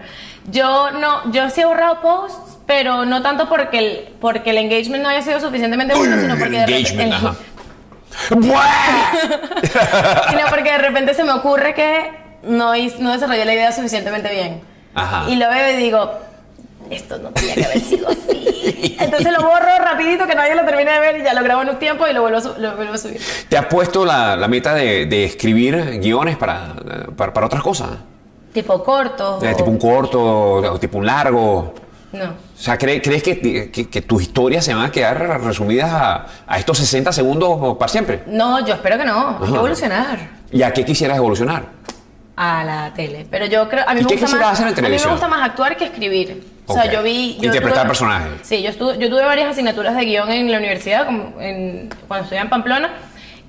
Yo no, yo sí he borrado posts, pero no tanto porque el, porque el engagement no haya sido suficientemente bueno, sino porque, de repente, Engagement, ajá. <laughs> ¡Buah! sino porque de repente se me ocurre que no, no desarrollé la idea suficientemente bien. Ajá. Y lo veo y digo, esto no tenía que haber sido así. Entonces lo borro rapidito que nadie lo termine de ver y ya lo grabo en un tiempo y lo vuelvo a, lo vuelvo a subir. ¿Te has puesto la, la meta de, de escribir guiones para, para, para otras cosas? Tipo corto. Eh, tipo un corto o tipo un largo. No. O sea, ¿cre- ¿crees que, que- que tus historias se van a quedar resumidas a, a estos 60 segundos para siempre? No, yo espero que no. Hay que evolucionar. ¿Y a qué quisieras evolucionar? a la tele. Pero yo creo, a mí, ¿Y me qué gusta, quisieras más, hacer en a mí me televisión? gusta más actuar que escribir. O sea, yo vi... Yo Interpretar tuve- personajes. Sí, yo, estu- yo tuve varias asignaturas de guion en la universidad, como en- cuando estudiaba en Pamplona,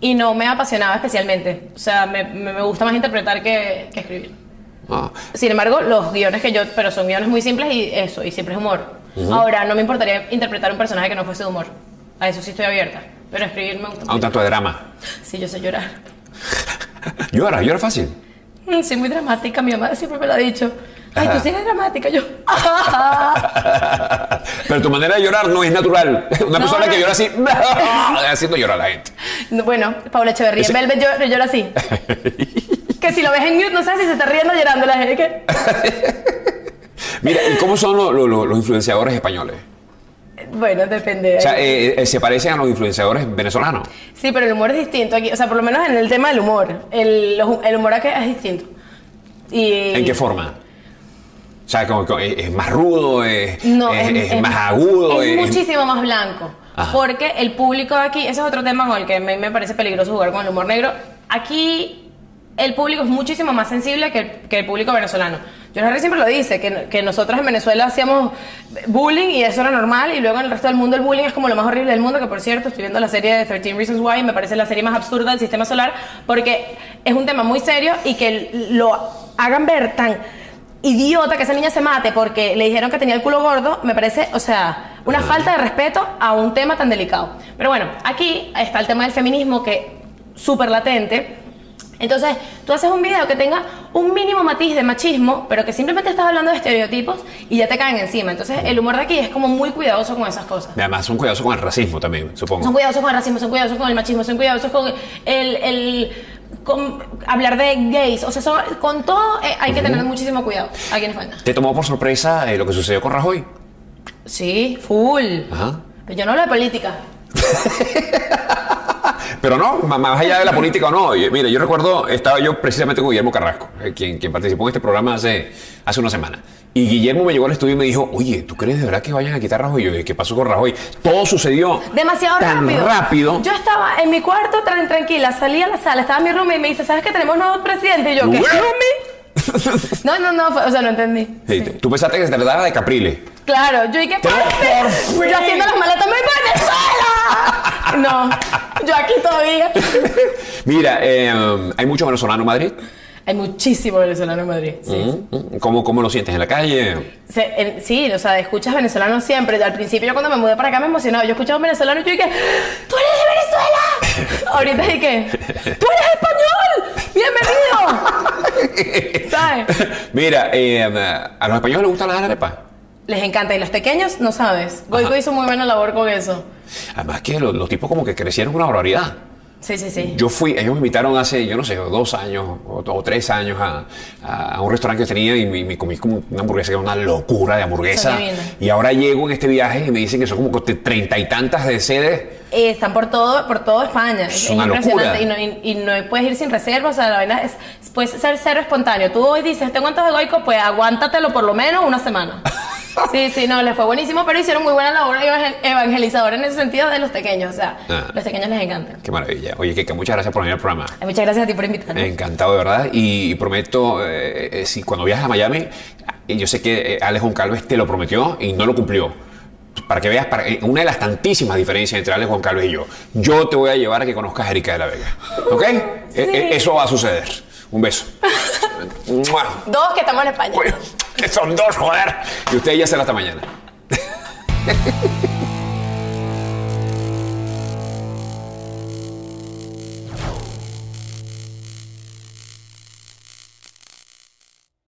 y no me apasionaba especialmente. O sea, me, me- me gusta más interpretar que, que escribir. Ah, Sin embargo, los guiones que yo... Pero son guiones muy simples y eso, y siempre es humor. Ahora, no me importaría interpretar un personaje que no fuese de humor. A eso sí estoy abierta. Pero escribir me gusta a un tanto de drama. Sí, yo sé llorar. <laughs> Llora, llora fácil. Mm, Soy muy dramática, mi mamá siempre me lo ha dicho. Ay, tú sí eres dramática, yo. <laughs> Pero tu manera de llorar no es natural. <laughs> Una No, persona no. que llora así, haciendo llorar a la gente. No, Bueno, Paula Echeverría Ese- Velvet llora, llora así. Que si lo ves en mute no sabes si se está riendo o llorando la gente. <laughs> Mira, ¿y cómo son lo- lo- lo- los influenciadores españoles? Bueno, depende. O sea, eh, eh, ¿se parecen a los influenciadores venezolanos? Sí, pero el humor es distinto aquí. O sea, por lo menos en el tema del humor. El, los- el humor aquí es distinto. Y ¿En qué forma? O sea, como, como- es, más rudo, es, No, es- es, es más agudo. Es muchísimo más blanco. Ajá. Porque el público de aquí, ese es otro tema con el que a mí me parece peligroso jugar con el humor negro. Aquí el público es muchísimo más sensible que el, que el público venezolano. Harry siempre lo dice, que, que nosotros en Venezuela hacíamos bullying y eso era normal, y luego en el resto del mundo el bullying es como lo más horrible del mundo, que por cierto estoy viendo la serie de 13 Reasons Why, y me parece la serie más absurda del sistema solar, porque es un tema muy serio y que lo hagan ver tan idiota que esa niña se mate porque le dijeron que tenía el culo gordo, me parece, o sea, una falta de respeto a un tema tan delicado. Pero bueno, aquí está el tema del feminismo que súper latente. Entonces, tú haces un video que tenga un mínimo matiz de machismo, pero que simplemente estás hablando de estereotipos y ya te caen encima. Entonces, el humor de aquí es como muy cuidadoso con esas cosas. Además, son cuidadosos con el racismo también, supongo. Son cuidadosos con el racismo, son cuidadosos con el machismo, son cuidadosos con el, el- con hablar de gays. O sea, son- con todo eh, hay que tener muchísimo cuidado aquí en España. ¿Te tomó por sorpresa eh, lo que sucedió con Rajoy? Sí, full. Ajá. Pero yo no hablo de política. <laughs> Pero no, más allá de la política o no. Mire, yo recuerdo, estaba yo precisamente con Guillermo Carrasco, eh, quien, quien participó en este programa hace, hace una semana. Y Guillermo me llegó al estudio y me dijo, oye, ¿tú crees de verdad que vayan a quitar Rajoy? Y yo, ¿qué pasó con Rajoy? Todo sucedió Demasiado tan rápido. rápido. Yo estaba en mi cuarto tran- tranquila, salí a la sala, estaba mi roomie y me dice, ¿sabes que tenemos nuevo presidente? Y yo, ¿qué? <laughs> No, no, no, o sea, no entendí. Sí, Tú pensaste que se trataba de Caprile. Claro, yo y qué Pero parte. por Yo haciendo las maletas, ¡me Venezuela! No, yo aquí todavía. Mira, eh, hay mucho venezolano en Madrid. Hay muchísimo venezolano en Madrid. Sí. Mm, ¿Cómo, ¿Cómo lo sientes en la calle? Se- en- sí, o sea, escuchas venezolanos siempre. Al principio, yo cuando me mudé para acá me emocionaba. Yo escuchaba un venezolano y yo dije, ¡Tú eres de Venezuela! <laughs> Ahorita dije, ¡Tú eres español! ¡Bienvenido! ¿Sabes? Mira, eh, a los españoles les gustan las arepas. Les encanta. Y los pequeños, no sabes. Goico hizo muy buena labor con eso. Además que los, los tipos como que crecieron una barbaridad. Sí, sí, sí. Yo fui, ellos me invitaron hace, yo no sé, dos años o, o tres años a, a- un restaurante que tenía y me, me comí como una hamburguesa que era una locura de hamburguesa. Y ahora llego en este viaje y me dicen que son como treinta y tantas de sedes. Eh, están por todo, por todo España. Es, Es una impresionante. Y locura. no, y, y no puedes ir sin reserva. O sea, la vaina es, puedes ser cero espontáneo. Tú hoy dices, tengo antojo de goico, pues aguántatelo por lo menos una semana. <laughs> <laughs> Sí, sí, no, les fue buenísimo, pero hicieron muy buena labor evangel- evangelizadora en ese sentido de los pequeños. O sea, Ah. los pequeños les encantan. Qué maravilla. Oye, Keka, muchas gracias por venir al programa. Ay, Muchas gracias a ti por invitarme. Encantado, de verdad. Y prometo, eh, eh, si cuando viajes a Miami, yo sé que eh, Alex Goncalves te lo prometió y no lo cumplió. Para que veas para- eh, una de las tantísimas diferencias entre Alex Goncalves y yo. Yo te voy a llevar a que conozcas a Erika de la Vega. ¿Ok? Eh, eh, eso va a suceder. Un beso. Dos que estamos en España. Coño, que son dos, joder. Y usted ya será hasta mañana. <laughs>